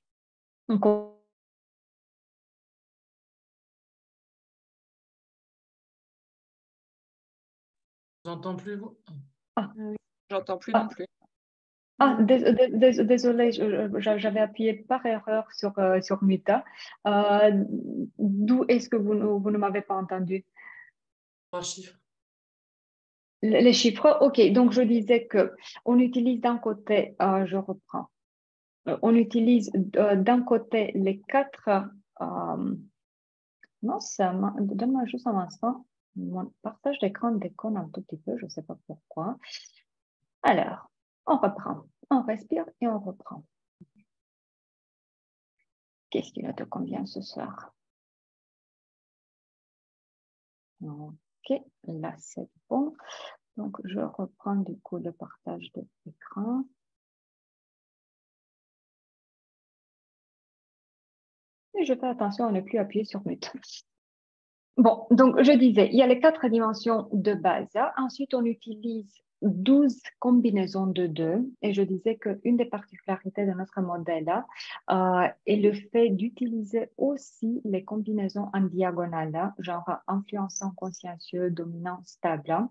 J'entends plus vous? Ah. J'entends plus non plus. Ah, désolé, j'avais appuyé par erreur sur, euh, sur Muta. Euh, d'où est-ce que vous, vous ne m'avez pas entendu? Trois chiffres. Les chiffres, ok. Donc, je disais que on utilise d'un côté, euh, je reprends, euh, on utilise euh, d'un côté les quatre. non, donne-moi juste un instant. Mon partage d'écran déconne un tout petit peu, je ne sais pas pourquoi. Alors, on reprend, on respire et on reprend. Qu'est-ce qui ne te convient ce soir? Ok, là c'est bon. Donc, je reprends du coup le partage de l'écran. Et je fais attention à ne plus appuyer sur mute. Bon, donc je disais, il y a les quatre dimensions de base. Ensuite, on utilise 12 combinaisons de deux. Et je disais qu'une des particularités de notre modèle euh, est le fait d'utiliser aussi les combinaisons en diagonale, genre influençant consciencieux, dominant, stable.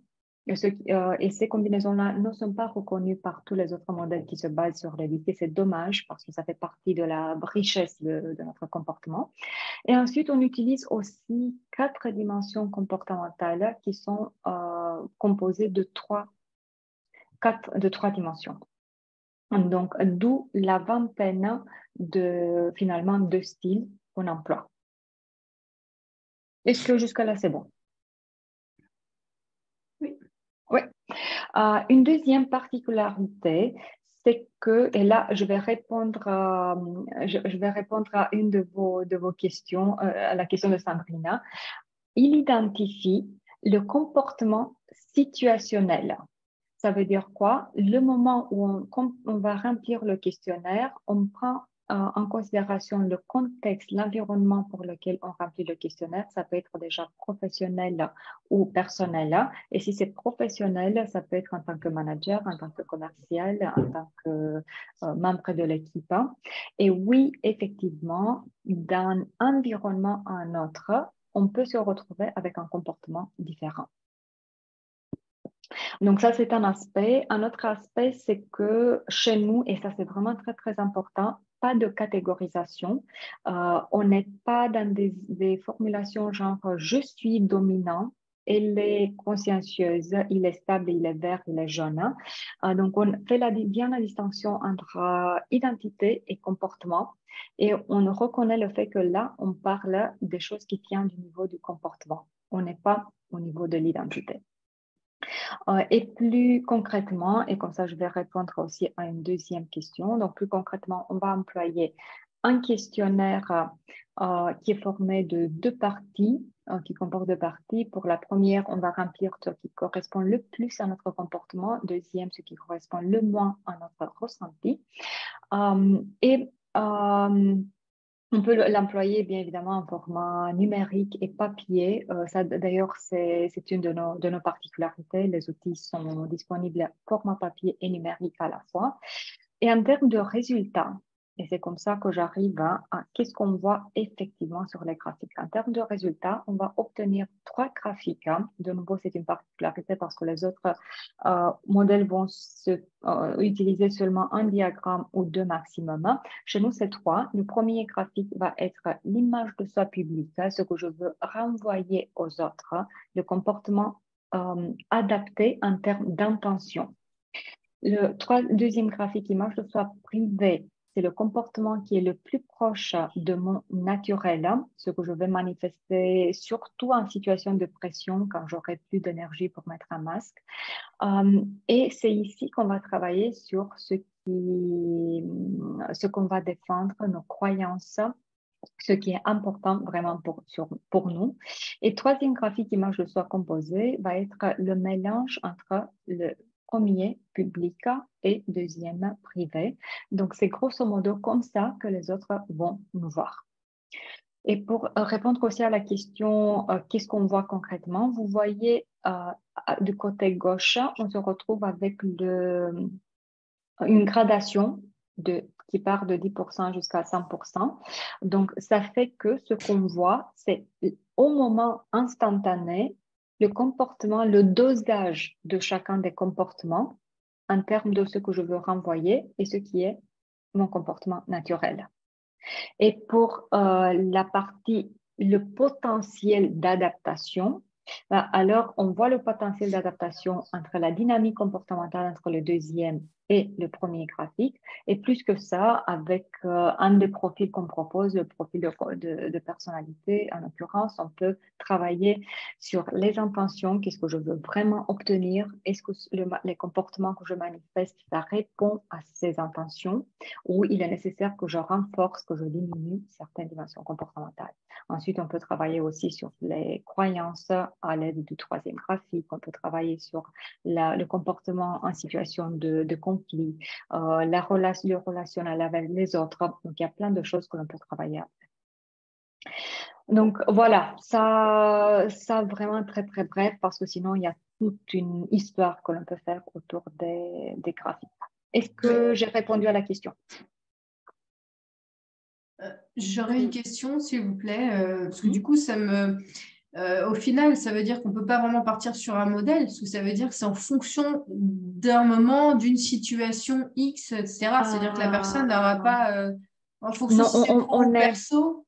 Et, euh, ces combinaisons-là ne sont pas reconnues par tous les autres modèles qui se basent sur les C'est dommage parce que ça fait partie de la richesse de, notre comportement. Et ensuite, on utilise aussi quatre dimensions comportementales qui sont euh, composées de trois de trois dimensions. Donc, d'où la vingtaine de, finalement, de styles qu'on emploie. Est-ce que jusque-là, c'est bon? Oui. Oui. Euh, une deuxième particularité, c'est que, et là, je vais répondre, à, je, vais répondre à une de vos, de vos questions, euh, à la question de Sandrina. Il identifie le comportement situationnel. Ça veut dire quoi? Le moment où on, va remplir le questionnaire, on prend euh, en considération le contexte, l'environnement pour lequel on remplit le questionnaire. Ça peut être déjà professionnel ou personnel. Et si c'est professionnel, ça peut être en tant que manager, en tant que commercial, en tant que euh, membre de l'équipe. Et oui, effectivement, d'un environnement à un autre, on peut se retrouver avec un comportement différent. Donc ça, c'est un aspect. Un autre aspect, c'est que chez nous, et ça c'est vraiment très, très important, pas de catégorisation. Euh, on n'est pas dans des, formulations genre je suis dominant, elle est consciencieuse, il est stable, il est vert, il est jaune. Euh, donc, on fait bien la distinction entre euh, identité et comportement. Et on reconnaît le fait que là, on parle des choses qui tiennent du niveau du comportement. On n'est pas au niveau de l'identité. Euh, et plus concrètement, et comme ça je vais répondre aussi à une deuxième question, donc plus concrètement, on va employer un questionnaire euh, qui est formé de deux parties, euh, qui comporte deux parties. Pour la première, on va remplir ce qui correspond le plus à notre comportement. Deuxième, ce qui correspond le moins à notre ressenti. et On peut l'employer bien évidemment en format numérique et papier. Euh, D'ailleurs, c'est une de nos, de nos, particularités. Les outils sont disponibles format papier et numérique à la fois. Et en termes de résultats, et c'est comme ça que j'arrive à, qu'est-ce qu'on voit effectivement sur les graphiques. En termes de résultats, on va obtenir trois graphiques. Hein. De nouveau, c'est une particularité parce que les autres euh, modèles vont se, euh, utiliser seulement un diagramme ou deux maximum. Chez nous, c'est trois. Le premier graphique va être l'image de soi publique, hein, ce que je veux renvoyer aux autres, le comportement euh, adapté en termes d'intention. Le deuxième graphique, image de soi privée, c'est le comportement qui est le plus proche de mon naturel, ce que je vais manifester surtout en situation de pression quand j'aurai plus d'énergie pour mettre un masque. Euh, et c'est ici qu'on va travailler sur ce qui, ce qu'on va défendre, nos croyances, ce qui est important vraiment pour, pour nous. Et troisième graphique image de soi composé va être le mélange entre le premier public et deuxième privé. Donc, c'est grosso modo comme ça que les autres vont nous voir. Et pour euh, répondre aussi à la question, euh, qu'est-ce qu'on voit concrètement Vous voyez euh, du côté gauche, on se retrouve avec une gradation qui part de 10% jusqu'à 100%. Donc, ça fait que ce qu'on voit, c'est au moment instantané, le comportement, le dosage de chacun des comportements en termes de ce que je veux renvoyer et ce qui est mon comportement naturel. Et pour euh, la partie, le potentiel d'adaptation, bah, alors on voit le potentiel d'adaptation entre la dynamique comportementale entre le deuxième et le premier graphique. Et plus que ça, avec euh, un des profils qu'on propose, le profil de, de, personnalité, en l'occurrence, on peut travailler sur les intentions, qu'est-ce que je veux vraiment obtenir, est-ce que le, les comportements que je manifeste, ça répond à ces intentions, ou il est nécessaire que je renforce, que je diminue certaines dimensions comportementales. Ensuite, on peut travailler aussi sur les croyances à l'aide du troisième graphique, on peut travailler sur la, le comportement en situation de, de euh, la relation, le relationnel avec les autres. Donc, il y a plein de choses que l'on peut travailler après. Donc, voilà, ça, ça vraiment très, très bref, parce que sinon, il y a toute une histoire que l'on peut faire autour des, des graphiques. Est-ce que j'ai répondu à la question? Euh, J'aurais une question, s'il vous plaît, euh, parce que du coup, ça me, euh, au final, ça veut dire qu'on ne peut pas vraiment partir sur un modèle, parce que ça veut dire que c'est en fonction d'un moment, d'une situation X, etc. C'est-à-dire que la personne n'aura pas, euh, en fonction de on, on perso.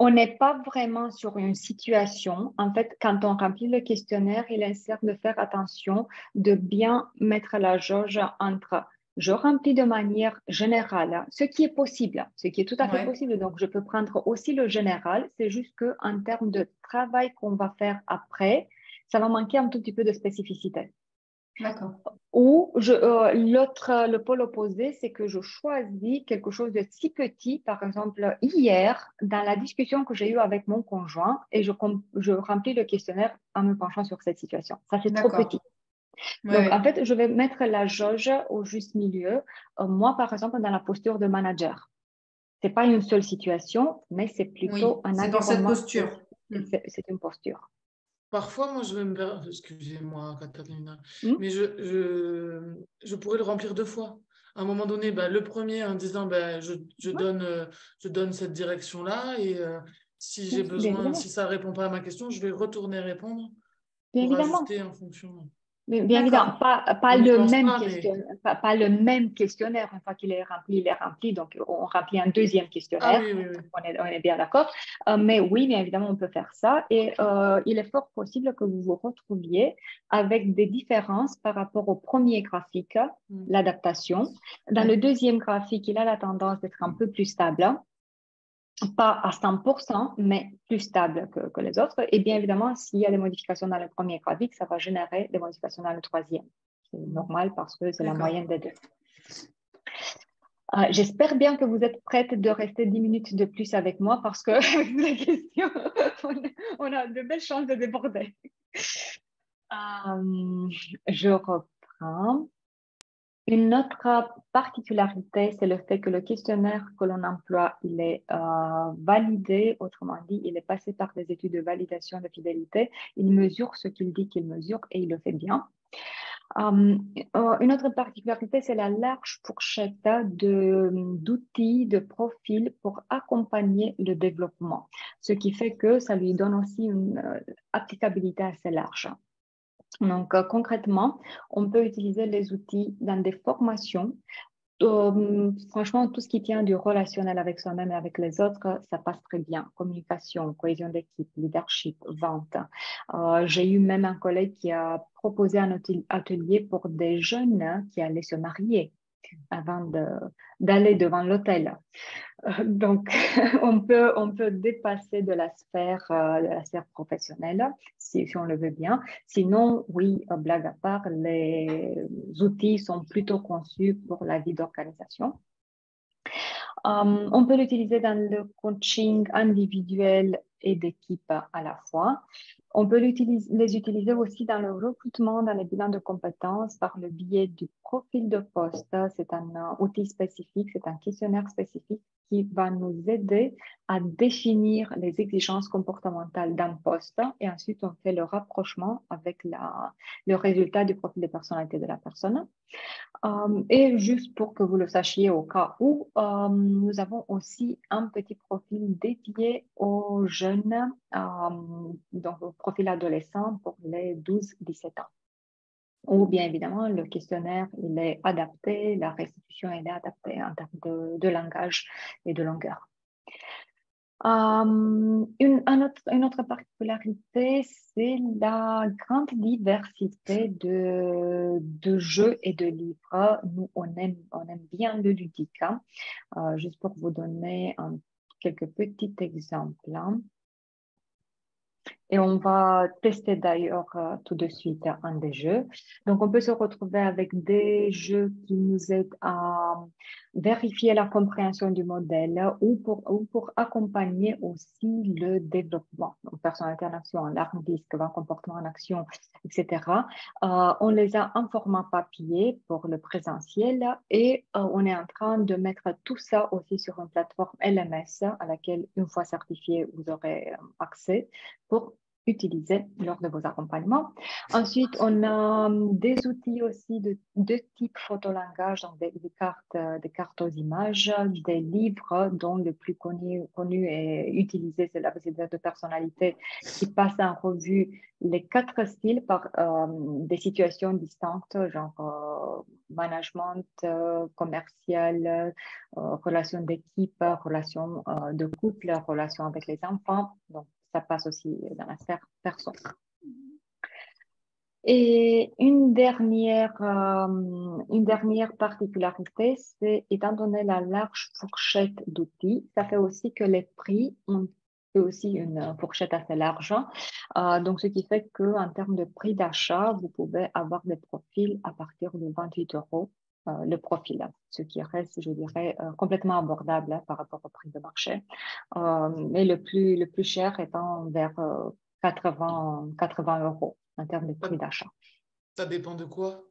On n'est pas vraiment sur une situation. En fait, quand on remplit le questionnaire, il est nécessaire de faire attention, de bien mettre la jauge entre je remplis de manière générale ce qui est possible, ce qui est tout à fait possible. Donc, je peux prendre aussi le général. C'est juste qu'en termes de travail qu'on va faire après, ça va manquer un tout petit peu de spécificité. D'accord. Ou euh, l'autre, le pôle opposé, c'est que je choisis quelque chose de si petit, par exemple, hier, dans la discussion que j'ai eue avec mon conjoint, et je, je remplis le questionnaire en me penchant sur cette situation. Ça, c'est trop petit. Donc, en fait, je vais mettre la jauge au juste milieu. Euh, moi, par exemple, dans la posture de manager. Ce n'est pas une seule situation, mais c'est plutôt un C'est dans cette posture. C'est une posture. Parfois, moi, je vais me excusez-moi, Katarina, hmm? mais je, je, je, pourrais le remplir deux fois. À un moment donné, bah, le premier en disant, bah, je, je donne, euh, je donne cette direction-là et euh, si j'ai besoin, si ça ne répond pas à ma question, je vais retourner répondre Bien pour évidemment. en fonction. Bien évidemment, pas, pas, le même questionnaire, pas, le même questionnaire. Une fois qu'il est rempli, il est rempli. Donc, on remplit un deuxième questionnaire. Ah on, est, on, est, bien d'accord. Euh, mais oui, bien évidemment, on peut faire ça. Et euh, il est fort possible que vous vous retrouviez avec des différences par rapport au premier graphique, mm. l'adaptation. Dans le deuxième graphique, il a la tendance d'être un peu plus stable pas à 100%, mais plus stable que, les autres. Et bien évidemment, s'il y a des modifications dans le premier graphique, ça va générer des modifications dans le troisième. C'est normal parce que c'est la moyenne des deux. Euh, j'espère bien que vous êtes prête de rester 10 minutes de plus avec moi parce que les questions, on a de belles chances de déborder. Euh, je reprends. Une autre particularité, c'est le fait que le questionnaire que l'on emploie, il est euh, validé, autrement dit, il est passé par des études de validation de fidélité. Il mesure ce qu'il dit qu'il mesure et il le fait bien. Euh, une autre particularité, c'est la large fourchette d'outils, de, profils pour accompagner le développement, ce qui fait que ça lui donne aussi une euh, applicabilité assez large. Donc, euh, concrètement, on peut utiliser les outils dans des formations. Euh, franchement, tout ce qui tient du relationnel avec soi-même et avec les autres, ça passe très bien. Communication, cohésion d'équipe, leadership, vente. Euh, j'ai eu même un collègue qui a proposé un atelier pour des jeunes qui allaient se marier avant d'aller devant l'hôtel. Euh, donc, on peut, on peut dépasser de la sphère, euh, de la sphère professionnelle, si, on le veut bien. Sinon, oui, euh, blague à part, les outils sont plutôt conçus pour la vie d'organisation. on peut l'utiliser dans le coaching individuel et d'équipe à la fois. On peut les utiliser aussi dans le recrutement, dans les bilans de compétences par le biais du profil de poste. C'est un outil spécifique, c'est un questionnaire spécifique qui va nous aider à définir les exigences comportementales d'un poste et ensuite on fait le rapprochement avec le résultat du profil de personnalité de la personne. Euh, et juste pour que vous le sachiez au cas où, euh, nous avons aussi un petit profil dédié aux jeunes, donc au profil adolescent pour les 12-17 ans ou bien évidemment le questionnaire il est adapté, la restitution elle est adaptée en termes de, langage et de longueur. Euh, une, autre, particularité, c'est la grande diversité de, jeux et de livres. Nous, on aime, on aime bien le ludique. Hein. Euh, juste pour vous donner quelques petits exemples. Hein. Et on va tester d'ailleurs euh, tout de suite un des jeux. Donc, on peut se retrouver avec des jeux qui nous aident à vérifier la compréhension du modèle ou pour, ou pour accompagner aussi le développement. Donc, personnalité en action, l'arme disque, comportement en action, etc. Euh, on les a en format papier pour le présentiel et euh, on est en train de mettre tout ça aussi sur une plateforme LMS à laquelle, une fois certifié, vous aurez accès pour utiliser lors de vos accompagnements. Ensuite, on a hum, des outils aussi de, de type photolangage, donc des, cartes, euh, des cartes aux images, des livres dont le plus connu, connu et utilisé, c'est la visite de personnalité qui passe en revue les quatre styles par euh, des situations distinctes, genre euh, management, commercial, relation d'équipe, relation de couple, relation avec les enfants. Ça passe aussi dans la sphère perso. Et une dernière, euh, une dernière particularité, c'est étant donné la large fourchette d'outils, ça fait aussi que les prix ont aussi une fourchette assez large. Euh, donc, ce qui fait qu'en termes de prix d'achat, vous pouvez avoir des profils à partir de 28 euros le profil, ce qui reste, je dirais, euh, complètement abordable hein, par rapport au prix de marché. Euh, mais le plus, le plus cher étant vers 80, 80 euros en termes de prix d'achat. Ça dépend de quoi?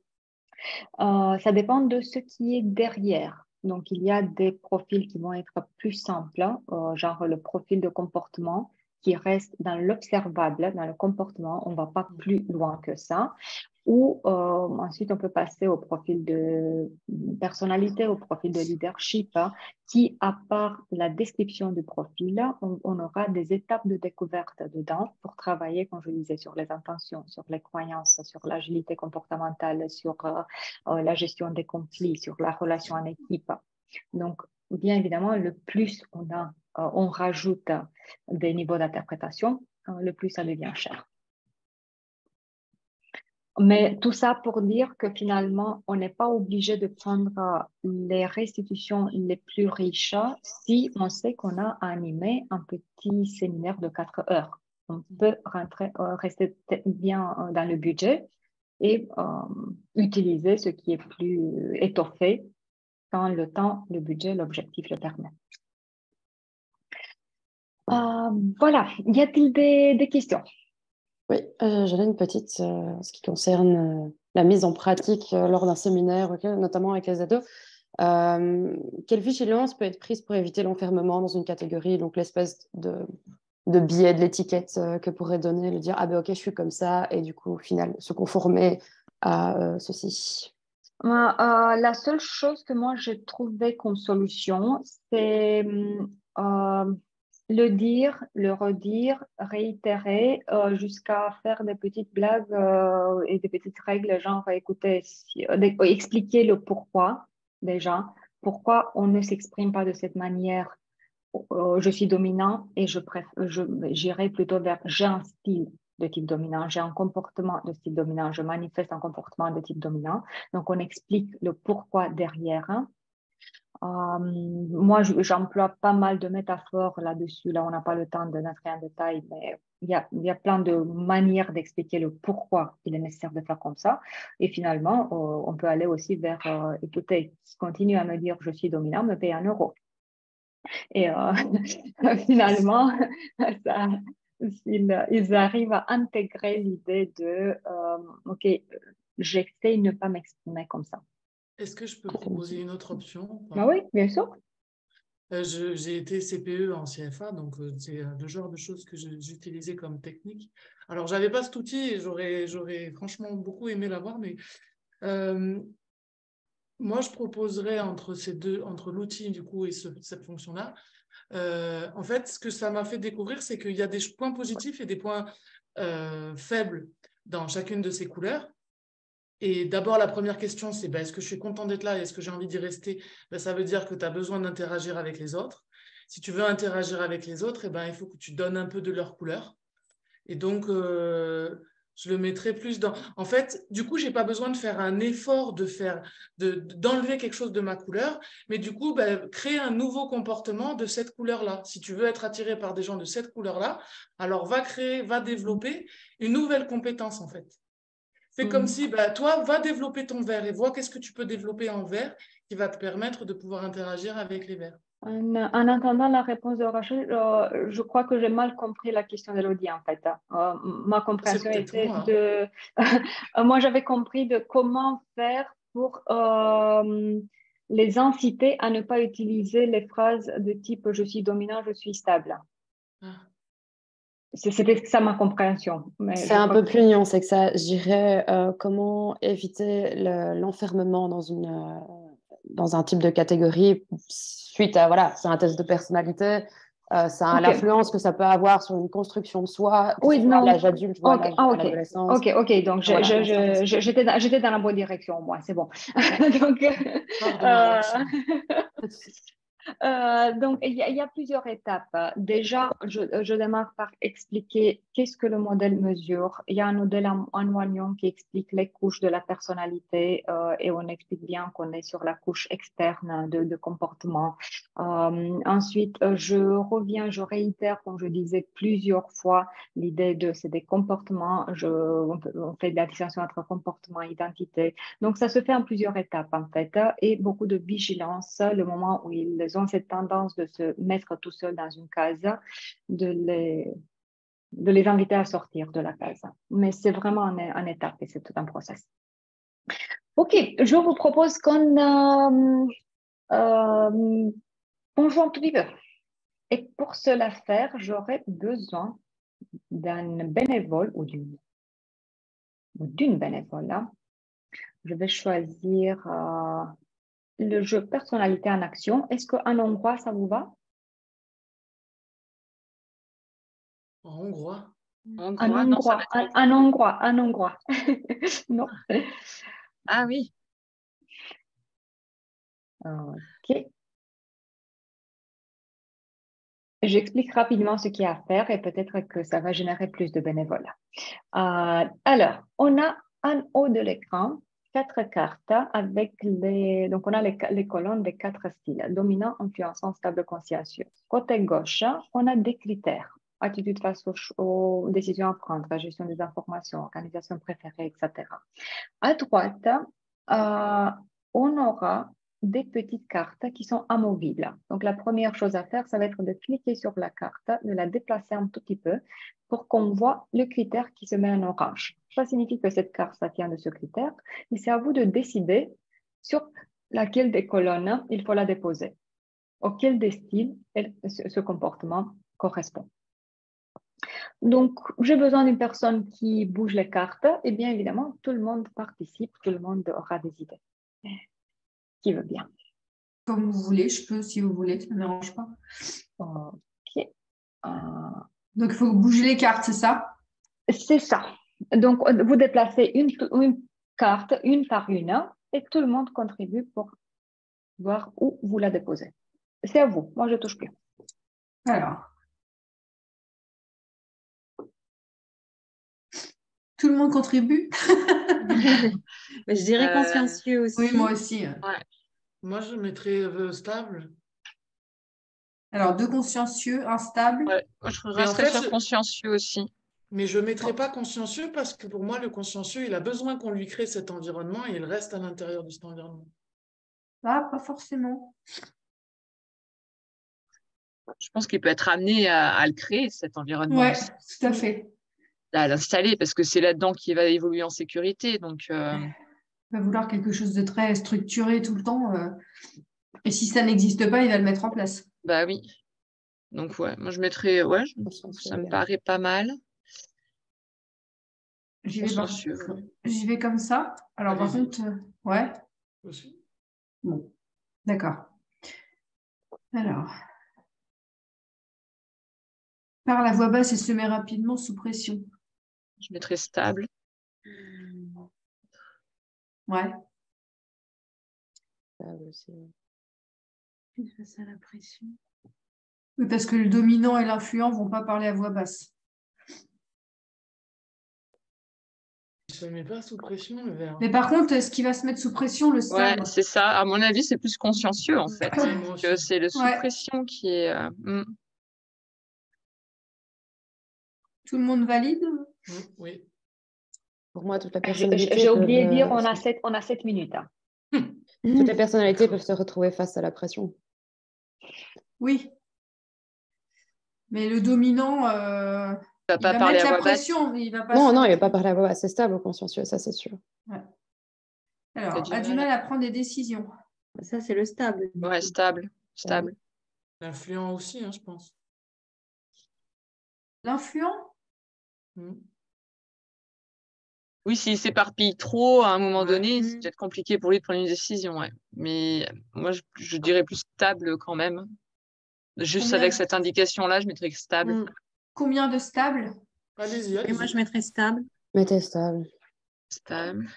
Ça dépend de ce qui est derrière. Donc, il y a des profils qui vont être plus simples, genre le profil de comportement qui reste dans l'observable, dans le comportement. On ne va pas plus loin que ça ou euh, ensuite on peut passer au profil de personnalité, au profil de leadership, hein, qui à part la description du profil, on, aura des étapes de découverte dedans pour travailler, comme je disais, sur les intentions, sur les croyances, sur l'agilité comportementale, sur euh, euh, la gestion des conflits, sur la relation en équipe. Donc, bien évidemment, le plus on a, on rajoute des niveaux d'interprétation, le plus ça devient cher. Mais tout ça pour dire que finalement, on n'est pas obligé de prendre euh, les restitutions les plus riches si on sait qu'on a animé un petit séminaire de 4 heures. On peut rentrer, euh, rester bien euh, dans le budget et utiliser ce qui est plus étoffé quand le temps, le budget, l'objectif le permet. Voilà, y a-t-il des questions? Oui, euh, j'en ai une petite, euh, ce qui concerne la mise en pratique lors d'un séminaire, notamment avec les ados. quelle vigilance peut être prise pour éviter l'enfermement dans une catégorie, donc l'espèce de, de biais de l'étiquette que pourrait donner, le dire ah ben ok je suis comme ça et du coup au final se conformer à ceci. Euh, la seule chose que moi j'ai trouvé comme solution, c'est euh, le dire, le redire, réitérer euh, jusqu'à faire des petites blagues et des petites règles, genre écoutez, expliquer le pourquoi déjà, pourquoi on ne s'exprime pas de cette manière? je suis dominant et je j'irai plutôt vers j'ai un style de type dominant, j'ai un comportement de type dominant, je manifeste un comportement de type dominant. Donc, on explique le pourquoi derrière. Hein. Euh, moi, j'emploie pas mal de métaphores là-dessus. Là, on n'a pas le temps de n'entrer en détail, mais il y, a, plein de manières d'expliquer le pourquoi il est nécessaire de faire comme ça. Et finalement, euh, on peut aller aussi vers, euh, écoutez, continue à me dire je suis dominant, me paye un euro. Et finalement, ça, ils, arrivent à intégrer l'idée de euh, OK, j'essaie de ne pas m'exprimer comme ça. Est-ce que je peux proposer une autre option ah Oui, bien sûr. Euh, j'ai été CPE en CFA, donc euh, c'est le genre de choses que j'utilisais comme technique. Alors, j'avais pas cet outil et j'aurais franchement beaucoup aimé l'avoir, mais moi, je proposerais entre ces deux, entre l'outil du coup et cette fonction-là, euh, en fait, ce que ça m'a fait découvrir, c'est qu'il y a des points positifs et des points euh, faibles dans chacune de ces couleurs. Et d'abord, la première question, c'est ben, est-ce que je suis content d'être là et est-ce que j'ai envie d'y rester? Ben, Ça veut dire que tu as besoin d'interagir avec les autres. Si tu veux interagir avec les autres, eh ben, il faut que tu donnes un peu de leur couleur. Et donc, euh, je le mettrai plus dans. En fait, du coup, je n'ai pas besoin de faire un effort de faire, d'enlever quelque chose de ma couleur, mais du coup, ben, créer un nouveau comportement de cette couleur-là. Si tu veux être attiré par des gens de cette couleur-là, alors va créer, va développer une nouvelle compétence en fait. C'est comme mmh. si, ben, toi, va développer ton verre et vois qu'est-ce que tu peux développer en verre qui va te permettre de pouvoir interagir avec les verres. En, en, entendant la réponse de Rachel, euh, je crois que j'ai mal compris la question d'Elodie en fait. Euh, ma compréhension était de. moi, j'avais compris de comment faire pour euh, les inciter à ne pas utiliser les phrases de type je suis dominant, je suis stable. Ah. C'était ça ma compréhension. C'est un peu plus nuancé que ça. Je dirais comment éviter l'enfermement dans une dans un type de catégorie suite à voilà, c'est un test de personnalité. Euh, ça a l'influence que ça peut avoir sur une construction de soi, oui, non. l'âge adulte, okay. Ah, ok, ok, donc j'étais dans la bonne direction, moi, c'est bon. donc, euh, euh, donc, il y, a plusieurs étapes. Déjà, je, démarre par expliquer qu'est-ce que le modèle mesure. Il y a un modèle en, qui explique les couches de la personnalité euh, et on explique bien qu'on est sur la couche externe de, comportement. Euh, ensuite, je reviens, je réitère, comme je disais plusieurs fois, l'idée de c'est des comportements. Je, on, on, fait de la distinction entre comportement et identité. Donc, ça se fait en plusieurs étapes, en fait, et beaucoup de vigilance le moment où ils ont cette tendance de se mettre tout seul dans une case, de les, de les inviter à sortir de la case. Mais c'est vraiment un, étape et c'est tout un process. OK, je vous propose qu'on euh, euh, joue tout. Et pour cela faire, j'aurais besoin d'un bénévole ou d'une d'une bénévole. Je vais choisir euh, le jeu personnalité en action. Est-ce qu'en hongrois, ça vous va? En hongrois? En hongrois, en, hongrois, en hongrois. non. Ah oui. Ok. J'explique rapidement ce qu'il y a à faire et peut-être que ça va générer plus de bénévoles. Euh, alors, on a en haut de l'écran quatre cartes avec les, donc on a les, colonnes des quatre styles, dominant, influençant, stable, consciencieux. Côté gauche, on a des critères, attitude face aux, décisions à prendre, gestion des informations, organisation préférée, etc. À droite, euh, on aura des petites cartes qui sont amovibles. Donc, la première chose à faire, ça va être de cliquer sur la carte, de la déplacer un tout petit peu pour qu'on voit le critère qui se met en orange. Ça signifie que cette carte, ça tient de ce critère, mais c'est à vous de décider sur laquelle des colonnes il faut la déposer, auquel des styles ce comportement correspond. Donc, j'ai besoin d'une personne qui bouge les cartes. Et bien évidemment, tout le monde participe, tout le monde aura des idées. Qui veut bien Comme vous voulez, je peux si vous voulez, ça ne me dérange pas. Ok. Euh, Donc, il faut bouger les cartes, c'est ça? C'est ça. Donc, vous déplacez une, une carte, une par une, et tout le monde contribue pour voir où vous la déposez. C'est à vous. Moi, je ne touche plus. Alors, Tout le monde contribue? Je dirais euh, consciencieux aussi. Oui, moi aussi. Moi, je mettrais euh, stable. Alors, deux consciencieux, instable. Ouais. Je resterais sur consciencieux aussi. Mais je ne mettrais pas consciencieux parce que pour moi, le consciencieux, il a besoin qu'on lui crée cet environnement et il reste à l'intérieur de cet environnement. Ah, pas forcément. Je pense qu'il peut être amené à, le créer, cet environnement. Oui, tout à fait à l'installer parce que c'est là-dedans qu'il va évoluer en sécurité. Donc, euh, va vouloir quelque chose de très structuré tout le temps. Euh, et si ça n'existe pas, il va le mettre en place. Bah oui. Donc, ouais, moi je mettrais, ouais, ça me paraît pas mal. J'y vais, vais, comme ça. Alors, par contre, euh, ouais. Bon, d'accord. Alors. Par la voix basse et se met rapidement sous pression. Je mettrais stable. Ouais. Stable aussi. Face à la pression? Oui, parce que le dominant et l'influent ne vont pas parler à voix basse. Ça ne met pas sous pression le verre. Mais par contre, ce qui va se mettre sous pression, le. Ouais, c'est ça. À mon avis, c'est plus consciencieux en fait. c'est le sous pression qui est. Euh, hmm. Tout le monde valide? Mmh, oui. Pour moi, toute la personnalité. J'ai oublié de dire, on a sept, on a sept minutes. Hein. Toutes les personnalités peuvent se retrouver face à la pression. Oui. Mais le dominant. Euh, il va pas parler à la voix pression, il va pas non, non, il va pas parler à voix basse. C'est stable au consciencieux, ça c'est sûr. Alors, a du mal à prendre des décisions. Ça, c'est le stable. Ouais, stable. Stable. L'influent aussi, hein, je pense. L'influent? Mmh. Oui, s'il s'éparpille trop à un moment donné, c'est peut-être compliqué pour lui de prendre une décision. Ouais. Mais moi, je, dirais plus stable quand même. Juste avec cette indication-là, je mettrais stable. Hmm. Combien de stable Allez-y, allez Et moi, je mettrais stable. Mettez stable. Stable.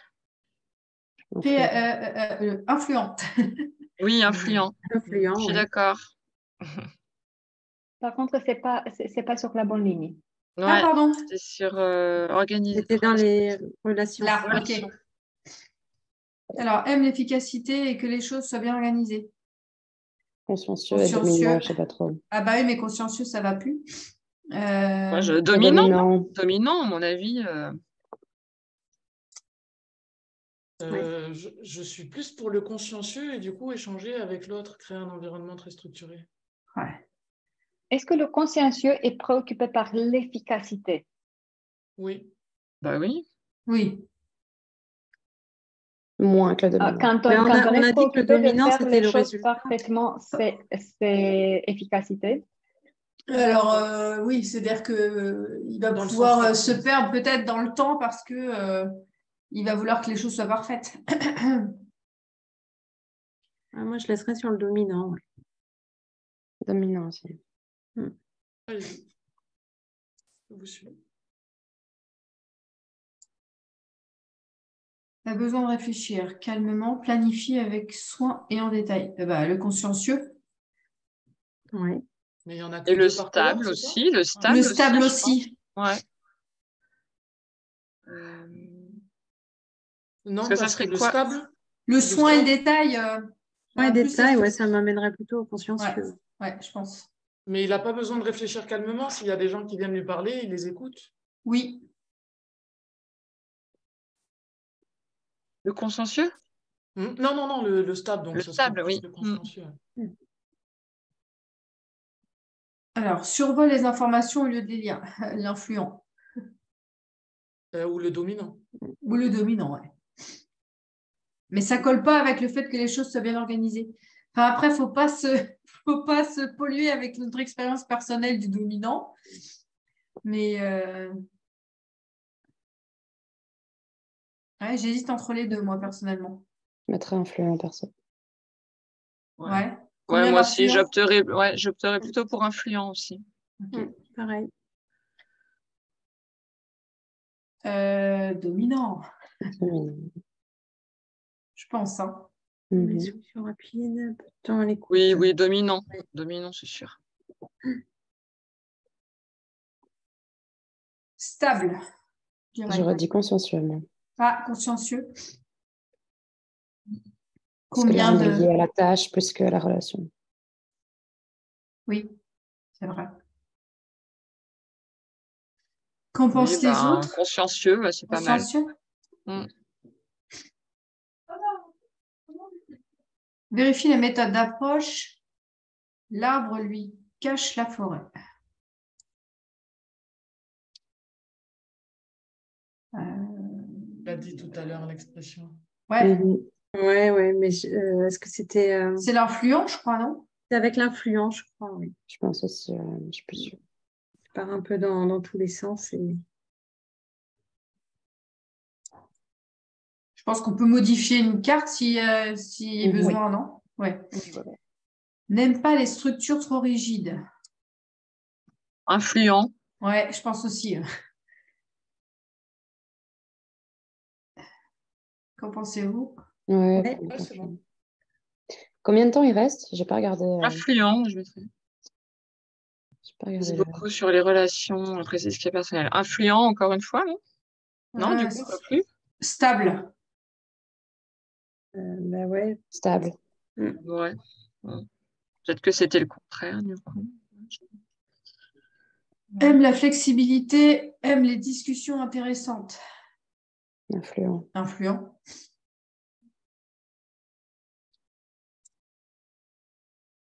Euh, euh, euh, influente. oui, influent. influent je suis d'accord. Par contre, ce n'est pas, pas sur la bonne ligne ah, pardon. C'était sur euh, organiser. C'était dans les relations. Là, ok. Alors, aime l'efficacité et que les choses soient bien organisées. Consciencieux, et dominant, je sais pas trop. Ah bah oui, mais consciencieux, ça va plus. Euh... Moi, je... dominant, dominant, à mon avis. Euh... Euh, je, je, suis plus pour le consciencieux et du coup échanger avec l'autre, créer un environnement très structuré. Ouais. Est-ce que le consciencieux est préoccupé par l'efficacité? Oui. Bah oui. Oui. Moins que le dominant. Quand on, quand on, a, dit que le dominant, c'était le résultat. Parfaitement, c'est efficacité? Alors euh, oui, c'est-à-dire que euh, il va pouvoir euh, se perdre peut-être dans le temps parce que il va vouloir que les choses soient parfaites. Ah, moi, je laisserais sur le dominant. Dominant aussi. Vous suivez. a besoin de réfléchir calmement, planifier avec soin et en détail. Eh ben, le consciencieux. Oui. Mais il y en a et le stable aussi. Le stable, le stable aussi. Ouais. Euh... Non, parce, que ça serait le stable. Le soin et le détail. Euh, ouais, détail, ouais, ça m'amènerait plutôt au consciencieux. ouais je pense. Mais il n'a pas besoin de réfléchir calmement. S'il y a des gens qui viennent lui parler, il les écoute. Oui. Le consciencieux? Hmm? Non, non, non, le, stable. Donc le stable, oui. Hmm. Alors, survole les informations au lieu des liens, l'influent. Euh, ou le dominant. Ou le dominant, oui. Mais ça colle pas avec le fait que les choses soient bien organisées. Enfin, après, il ne faut, pas se, faut pas se polluer avec notre expérience personnelle du dominant. Mais euh, j'hésite entre les deux, moi, personnellement. Je mettrais influent perso. Ouais. ouais. moi aussi, j'opterais ouais, plutôt pour influent aussi. Mm, pareil. Euh, dominant. Je pense. Hein. Mhm. Oui, oui, dominant. Dominant, c'est sûr. Stable. J'aurais dit consciencieux. Ah, consciencieux. Combien de... lié à la tâche plus que à la relation. Oui, c'est vrai. Qu'en pensent les ben, autres? Consciencieux, c'est pas mal. Mm. Vérifie les méthodes d'approche. L'arbre, lui, cache la forêt. Euh... Il a dit tout à l'heure l'expression. Ouais. Ouais, ouais, mais euh, est-ce que c'était. Euh, c'est l'influent, je crois, non? C'est avec l'influent, je crois, oui. Je pense aussi, je suis plus sûre. Ça part un peu dans, dans tous les sens. Et... pense qu'on peut modifier une carte si, euh, si y a besoin, non? Ouais. N'aime pas les structures trop rigides. Influent. Ouais, je pense aussi. Qu'en pensez-vous? Ouais, Combien de temps il reste? J'ai pas regardé. Euh... Influent, je mettrais. Pas regardé, beaucoup sur les relations, précises ce qui est personnel. Influent, encore une fois, non? Non, du coup, pas plus. Stable. Bah ouais. Stable. Mm. Ouais. Peut-être que c'était le contraire, du coup. Aime la flexibilité, aime les discussions intéressantes. Influent. Influent.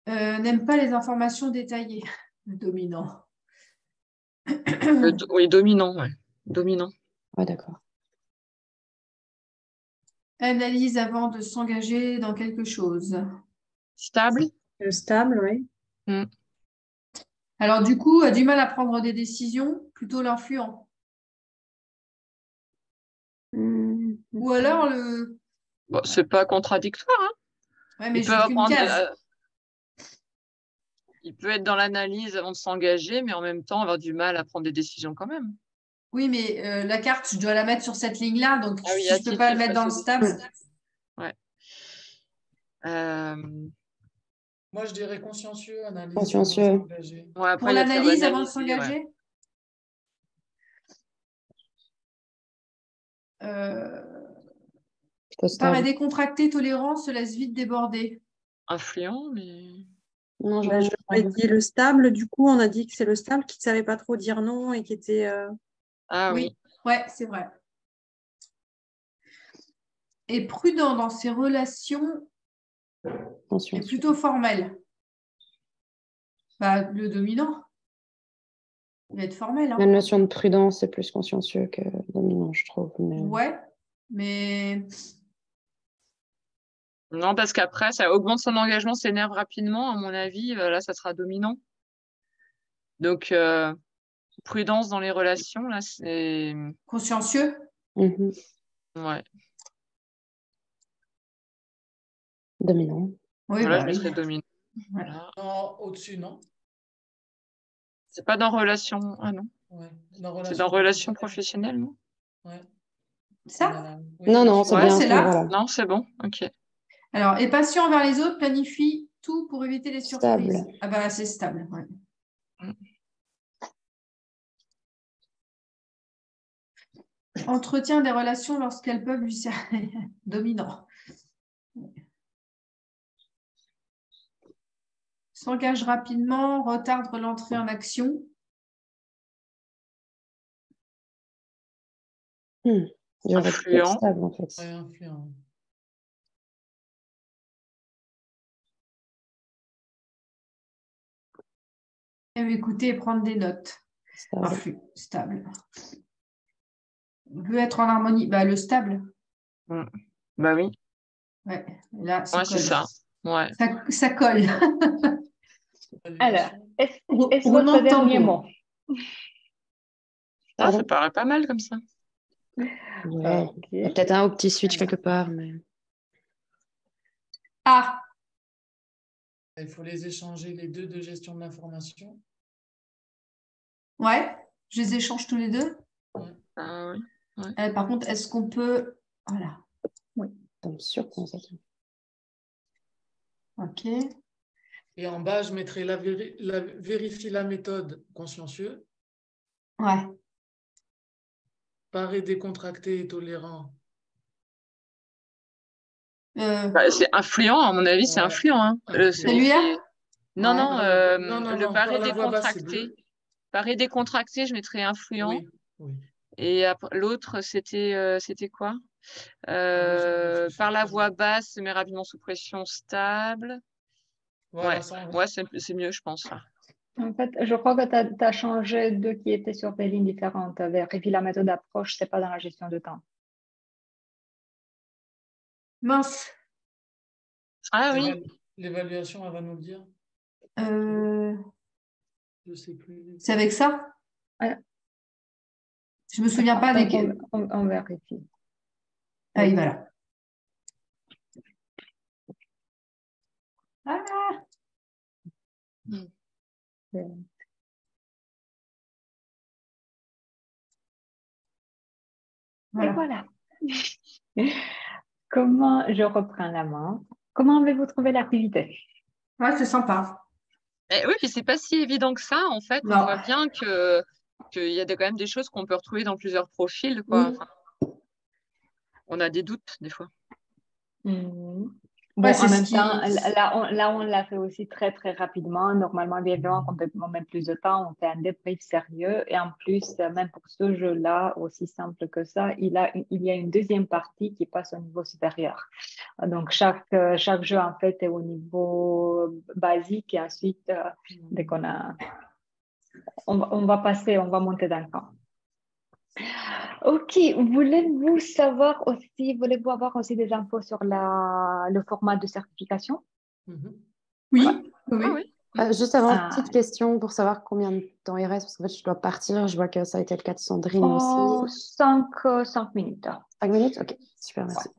Euh, n'aime pas les informations détaillées. Dominant. oui, dominant, ouais. Dominant. Ouais, d'accord. Analyse avant de s'engager dans quelque chose. Stable. Euh, stable, oui. Mm. Alors, du coup, a du mal à prendre des décisions, plutôt l'influent. Mm. Ou alors le. Bon, c'est pas contradictoire. Hein. Ouais, mais je case il peut être dans l'analyse avant de s'engager, mais en même temps avoir du mal à prendre des décisions quand même. Oui, mais euh, la carte, je dois la mettre sur cette ligne-là, donc ah je ne peux pas la mettre dans le stable. Ouais. Euh, Moi, je dirais consciencieux, analyse. Consciencieux. Pour l'analyse avant de s'engager euh... Paraît décontracté, tolérant, se laisse vite déborder. Influent, mais. Non, bah, je dit le stable. Du coup, on a dit que c'est le stable qui ne savait pas trop dire non et qui était. Euh, ah oui. Ouais, c'est vrai. Et prudent dans ses relations et plutôt formel. Bah, le dominant. Il va être formel. Hein. La notion de prudence est plus consciencieux que dominant, je trouve. Ouais, mais non, parce qu'après, ça augmente son engagement, s'énerve rapidement, à mon avis. Euh, là, ça sera dominant. Donc, euh, prudence dans les relations, là, c'est. Consciencieux mhm. Ouais. Dominant. Oui, voilà, bah je mettrais dominant. Voilà. Au-dessus, non? C'est pas dans relation. Ah non. Ouais. C'est dans relation professionnelle, non? Ouais. Ça? Non, non, c'est bien. C'est là. Non, c'est bon. Ok. Alors, et patient envers les autres, planifie tout pour éviter les surprises. Ah bah c'est stable. entretient des relations lorsqu'elles peuvent lui servir dominant. S'engage rapidement, retarde l'entrée en action. Hmm. Écouter et prendre des notes. Stable. Stable. Veut être en harmonie. Bah, le stable. Mm. Bah oui. Ouais, là, ouais, c'est ça. Ouais. Ça, ça colle. Alors, est-ce est votre dernier mot? Ah, Ça paraît pas mal comme ça. Ouais. Peut-être un au petit switch quelque part. Mais... Ah Il faut les échanger, les deux de gestion de l'information. Ouais, je les échange tous les deux? Ah, oui. Euh, par contre, est-ce qu'on peut. Voilà. Oui, sûr qu'on Ok. Et en bas, je mettrai la, la vérifie la méthode consciencieux. Ouais. Paré décontracté et tolérant. Euh. Bah, c'est influent, à mon avis, c'est influent. Hein. Euh, Celui-là non, non, le paré décontracté. Paré décontracté, je mettrais influent. Oui, oui. Et l'autre, c'était euh, c'était quoi? Euh, Par la voix basse, mais rapidement sous pression stable. ouais, ouais c'est mieux, je pense. En fait, je crois que tu as, changé deux qui étaient sur des lignes différentes. Vérifie la méthode d'approche, ce n'est pas dans la gestion de temps. Mince. Ah oui. L'évaluation, elle va nous le dire. Euh... Je sais plus. C'est avec ça? Je ne me souviens pas des. On, on, vérifie. Ah oui, voilà. Ah Voilà. voilà. Comment je reprends la main? Comment avez-vous trouvé l'activité Ouais, c'est sympa. Eh oui, puis c'est pas si évident que ça, en fait. On voit bien que qu'il y a quand même des choses qu'on peut retrouver dans plusieurs profils. Quoi. on a des doutes des fois. Mmh. Bon, en même temps, là, on, là, on l'a fait aussi très, très rapidement. Normalement, évidemment, on met plus de temps, on fait un débrief sérieux. Et en plus, même pour ce jeu-là, aussi simple que ça, il, a, il y a une deuxième partie qui passe au niveau supérieur. Donc, chaque, chaque jeu, en fait, est au niveau basique. Et ensuite, dès qu'on a on va, passer, on va monter d'un camp. Ok, voulez-vous savoir aussi, voulez-vous avoir aussi des infos sur la, le format de certification? Mm-hmm. Oui, oui. Ah euh, juste avant, ah. petite question pour savoir combien de temps il reste, parce qu'en fait, je dois partir. Je vois que ça a été le cas de Sandrine oh, aussi. 5, minutes. 5 minutes? Ok, super, merci.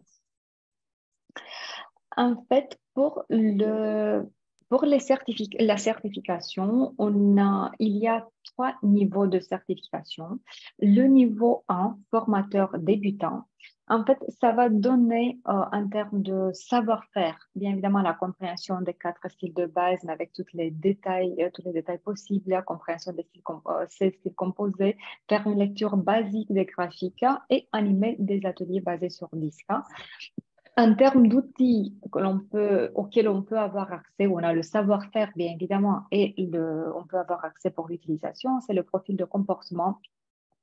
En fait, pour le pour la certification, il y a trois niveaux de certification. Le niveau 1, formateur débutant, en fait, ça va donner euh, en termes de savoir-faire, bien évidemment, la compréhension des quatre styles de base, mais avec tous les détails, euh, tous les détails possibles, la compréhension des styles, euh, styles composés, faire une lecture basique des graphiques et animer des ateliers basés sur disque. En termes d'outils auxquels on peut avoir accès, on a le savoir-faire bien évidemment et on peut avoir accès pour l'utilisation, c'est le profil de comportement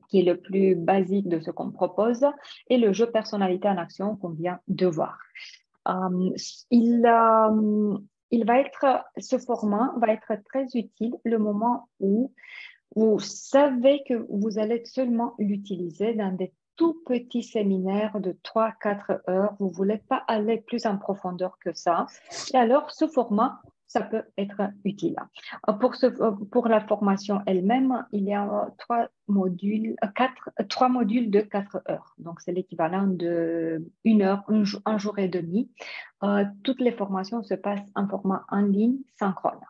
qui est le plus basique de ce qu'on propose et le jeu personnalité en action qu'on vient de voir. Il, euh, il va être, ce format va être très utile le moment où vous savez que vous allez seulement l'utiliser dans des tout petit séminaire de 3-4 heures, vous ne voulez pas aller plus en profondeur que ça, et alors ce format, ça peut être utile. Pour, ce, pour la formation elle-même, il y a trois modules, quatre, trois modules de 4 heures. Donc, c'est l'équivalent de une heure, un, jour et demi. Euh, toutes les formations se passent en format en ligne synchrone.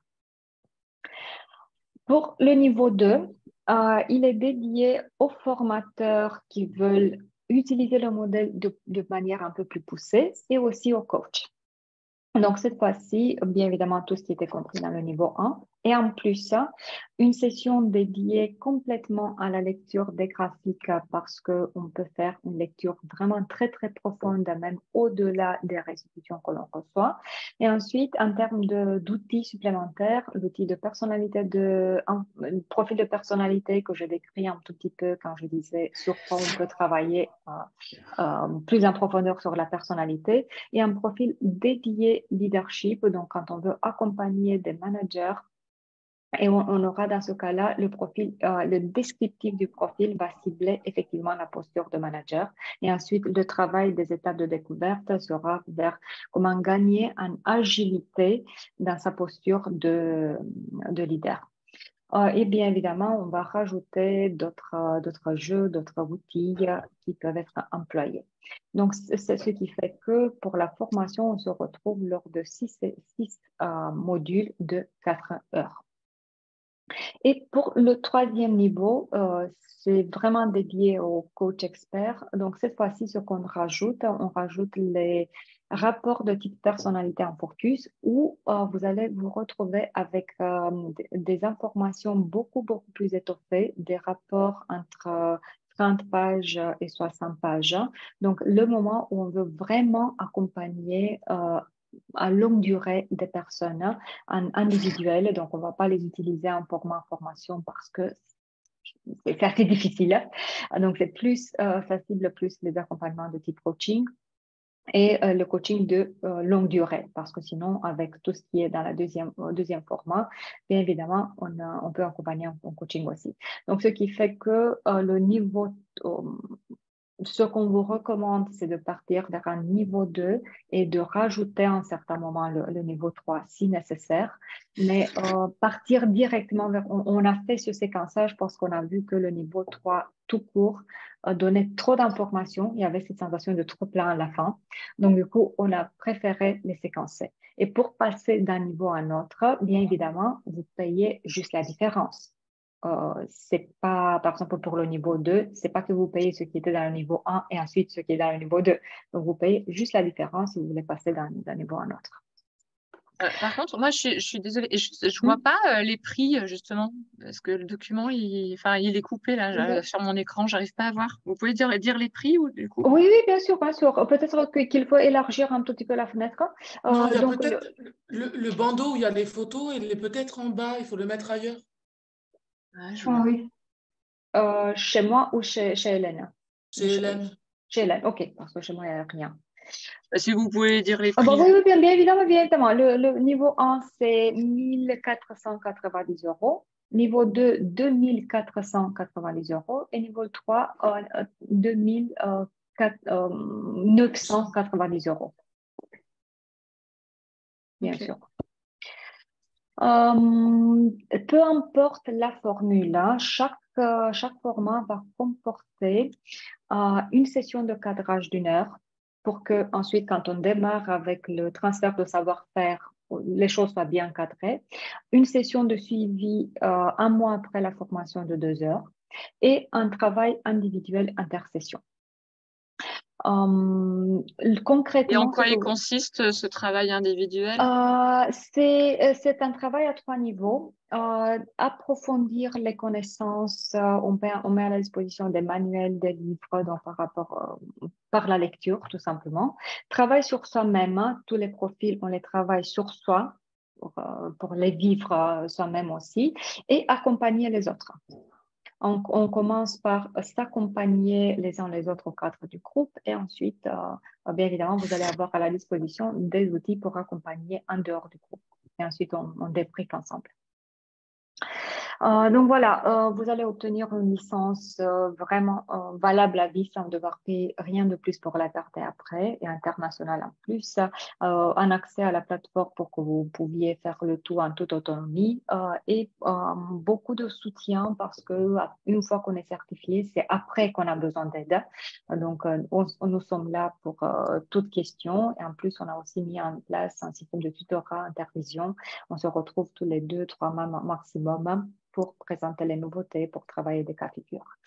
Pour le niveau 2, euh, il est dédié aux formateurs qui veulent utiliser le modèle de, de manière un peu plus poussée et aussi aux coachs. Donc, cette fois-ci, bien évidemment, tout ce qui était compris dans le niveau 1. Et en plus, une session dédiée complètement à la lecture des graphiques parce qu'on peut faire une lecture vraiment très, très profonde, même au-delà des restitutions que l'on reçoit. Et ensuite, en termes d'outils supplémentaires, l'outil de personnalité, de, un, profil de personnalité que je décris un tout petit peu quand je disais sur quoi on peut travailler euh, euh, plus en profondeur sur la personnalité et un profil dédié leadership. Donc, quand on veut accompagner des managers Et on, aura dans ce cas-là le profil, euh, le descriptif du profil va cibler effectivement la posture de manager. Et ensuite, le travail des étapes de découverte sera vers comment gagner en agilité dans sa posture de, de leader. Euh, et bien évidemment, on va rajouter d'autres, d'autres jeux, d'autres outils qui peuvent être employés. Donc, c'est ce qui fait que pour la formation, on se retrouve lors de six, euh, modules de quatre heures. Et pour le troisième niveau, euh, c'est vraiment dédié aux coach experts. Donc, cette fois-ci, ce qu'on rajoute, on rajoute les rapports de type personnalité en focus où euh, vous allez vous retrouver avec euh, des informations beaucoup, beaucoup plus étoffées, des rapports entre 30 pages et 60 pages. Donc, le moment où on veut vraiment accompagner à longue durée des personnes en individuel. Donc, on ne va pas les utiliser en format formation parce que c'est assez difficile. Donc, c'est plus euh, facile, plus les accompagnements de type coaching et euh, le coaching de euh, longue durée, parce que sinon, avec tout ce qui est dans la deuxième, deuxième format, bien évidemment, on, on peut accompagner en, coaching aussi. Donc, ce qui fait que le niveau ce qu'on vous recommande, c'est de partir vers un niveau 2 et de rajouter à un certain moment le, niveau 3 si nécessaire. Mais euh, partir directement vers... On, a fait ce séquençage parce qu'on a vu que le niveau 3 tout court euh, donnait trop d'informations. Il y avait cette sensation de trop plein à la fin. Donc, du coup, on a préféré les séquencer. Et pour passer d'un niveau à un autre, bien évidemment, vous payez juste la différence. Euh, c'est pas, par exemple, pour le niveau 2, c'est pas que vous payez ce qui était dans le niveau 1 et ensuite ce qui est dans le niveau 2. Donc, vous payez juste la différence si vous voulez passer d'un niveau à un autre. Euh, par contre, moi, je, suis désolée, je ne vois hmm? pas euh, les prix, justement, parce que le document, il, enfin, il est coupé là, sur mon écran, j'arrive pas à voir. Vous pouvez dire, dire les prix ou du coup? Oui, oui, bien sûr, bien sûr. Peut-être qu'il faut élargir un tout petit peu la fenêtre. le, le, bandeau où il y a les photos, il est peut-être en bas, il faut le mettre ailleurs. Ah, ah oui. Euh, chez moi ou chez, chez Hélène? Chez Hélène. Chez Hélène, ok, parce que chez moi, il n'y a rien. Bah, si vous pouvez dire les ah, prix. oui, bien, évidemment, bien évidemment. Le, le niveau 1, c'est 1490 euros. Niveau 2, 2490 euros. Et niveau 3, euh, 2990 euros. Bien sûr. Euh, peu importe la formule, hein, chaque, euh, chaque format va comporter euh, une session de cadrage d'une heure pour que ensuite, quand on démarre avec le transfert de savoir-faire, les choses soient bien cadrées. Une session de suivi un mois après la formation de deux heures et un travail individuel intersession. Euh, concrètement, Et en quoi il consiste euh, ce travail individuel? Euh, C'est un travail à trois niveaux. approfondir les connaissances, on, on, met à la disposition des manuels, des livres donc par rapport par la lecture tout simplement. Travail sur soi-même, hein. tous les profils, on les travaille sur soi pour, pour les vivre soi-même aussi et accompagner les autres. On, commence par s'accompagner les uns les autres au cadre du groupe et ensuite, euh, bien évidemment, vous allez avoir à la disposition des outils pour accompagner en dehors du groupe. Et ensuite, on, on ensemble. Euh, donc voilà, euh, vous allez obtenir une licence euh, vraiment valable à vie sans devoir payer rien de plus pour la garder après et internationale en plus. un accès à la plateforme pour que vous pouviez faire le tout en toute autonomie et beaucoup de soutien parce que une fois qu'on est certifié, c'est après qu'on a besoin d'aide. Donc nous sommes là pour toutes questions et en plus on a aussi mis en place un système de tutorat, intervision. On se retrouve tous les deux, trois mois maximum pour présenter les nouveautés, pour travailler des cas figures.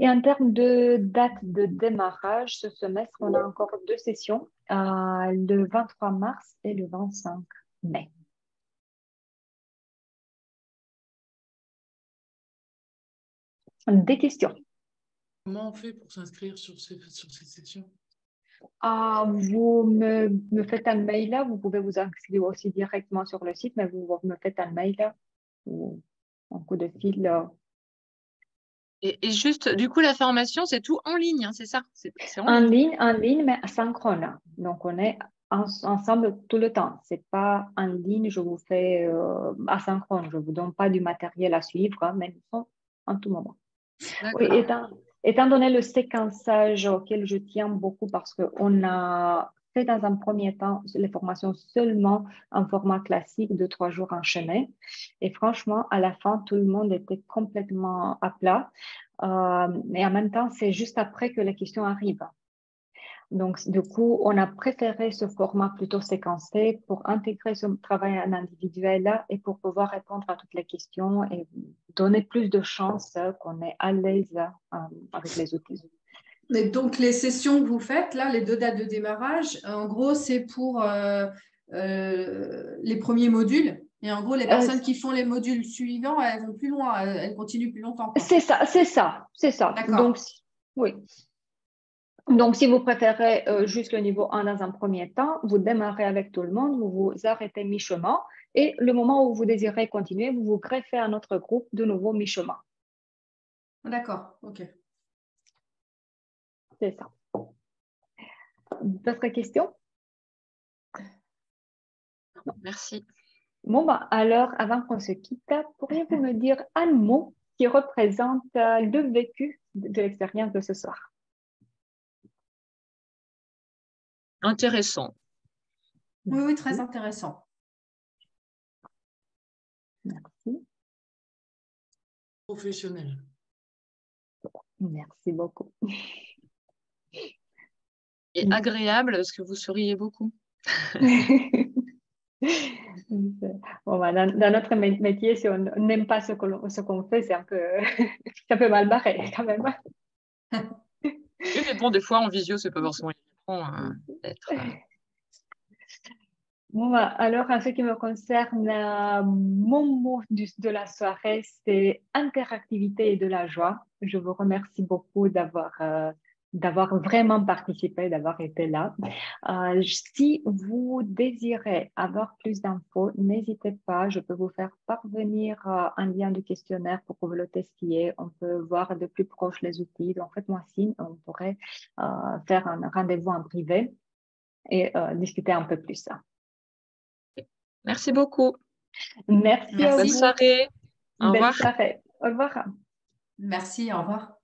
Et en termes de date de démarrage, ce semestre, on a encore deux sessions, euh, le 23 mars et le 25 mai. Des questions Comment on fait pour s'inscrire sur ces, sur ces sessions? Ah, vous me, me, faites un mail là, vous pouvez vous inscrire aussi directement sur le site, mais vous, me faites un mail là un coup de fil. Euh. Et, juste, du coup, la formation, c'est tout en ligne, hein, c'est ça? En, ligne. en ligne, mais asynchrone. Donc, on est ensemble tout le temps. C'est pas en ligne, je vous fais euh, asynchrone, je vous donne pas du matériel à suivre, hein, mais ils sont en tout moment. Oui, étant, étant, donné le séquençage auquel je tiens beaucoup parce qu'on a fait dans un premier temps les formations seulement en format classique de trois jours enchaînés. Et franchement, à la fin, tout le monde était complètement à plat. Euh, en même temps, c'est juste après que les questions arrivent. Donc, du coup, on a préféré ce format plutôt séquencé pour intégrer ce travail en individuel et pour pouvoir répondre à toutes les questions et donner plus de chances qu'on est à l'aise euh, avec les outils. Donc, les sessions que vous faites, là, les deux dates de démarrage, en gros, c'est pour euh, euh, les premiers modules. Et en gros, les personnes qui font les modules suivants, elles vont plus loin, elles continuent plus longtemps. C'est ça, c'est ça, c'est ça. Donc, oui. Donc, si vous préférez euh, juste le niveau 1 dans un premier temps, vous démarrez avec tout le monde, vous vous arrêtez mi-chemin et le moment où vous désirez continuer, vous vous greffez à notre groupe de nouveau mi-chemin. D'accord, ok. C'est ça. D'autres questions? Merci. Bon, bah, alors, avant qu'on se quitte, pourriez-vous me dire un mot qui représente euh, le vécu de l'expérience de ce soir? Intéressant. Oui, oui, très intéressant. Merci. Professionnel. Merci beaucoup. Et agréable parce que vous souriez beaucoup. bon, bah, dans, notre métier, si on n'aime pas ce qu'on fait, c'est un peu, ça peut mal barrer quand même. oui, mais bon, des fois en visio, c'est pas forcément Hein, euh. Bon, bah, alors, en ce qui me concerne, euh, mon mot de la soirée, c'est interactivité et de la joie. Je vous remercie beaucoup d'avoir euh, d'avoir vraiment participé, d'avoir été là. Euh, si vous désirez avoir plus d'infos, n'hésitez pas, je peux vous faire parvenir euh, un lien du questionnaire pour que vous le testiez. On peut voir de plus proche les outils. Donc, faites-moi signe, on pourrait euh, faire un rendez-vous en privé et discuter un peu plus. Merci beaucoup. Merci. Bonne soirée. Au revoir. Au revoir. Merci, au revoir.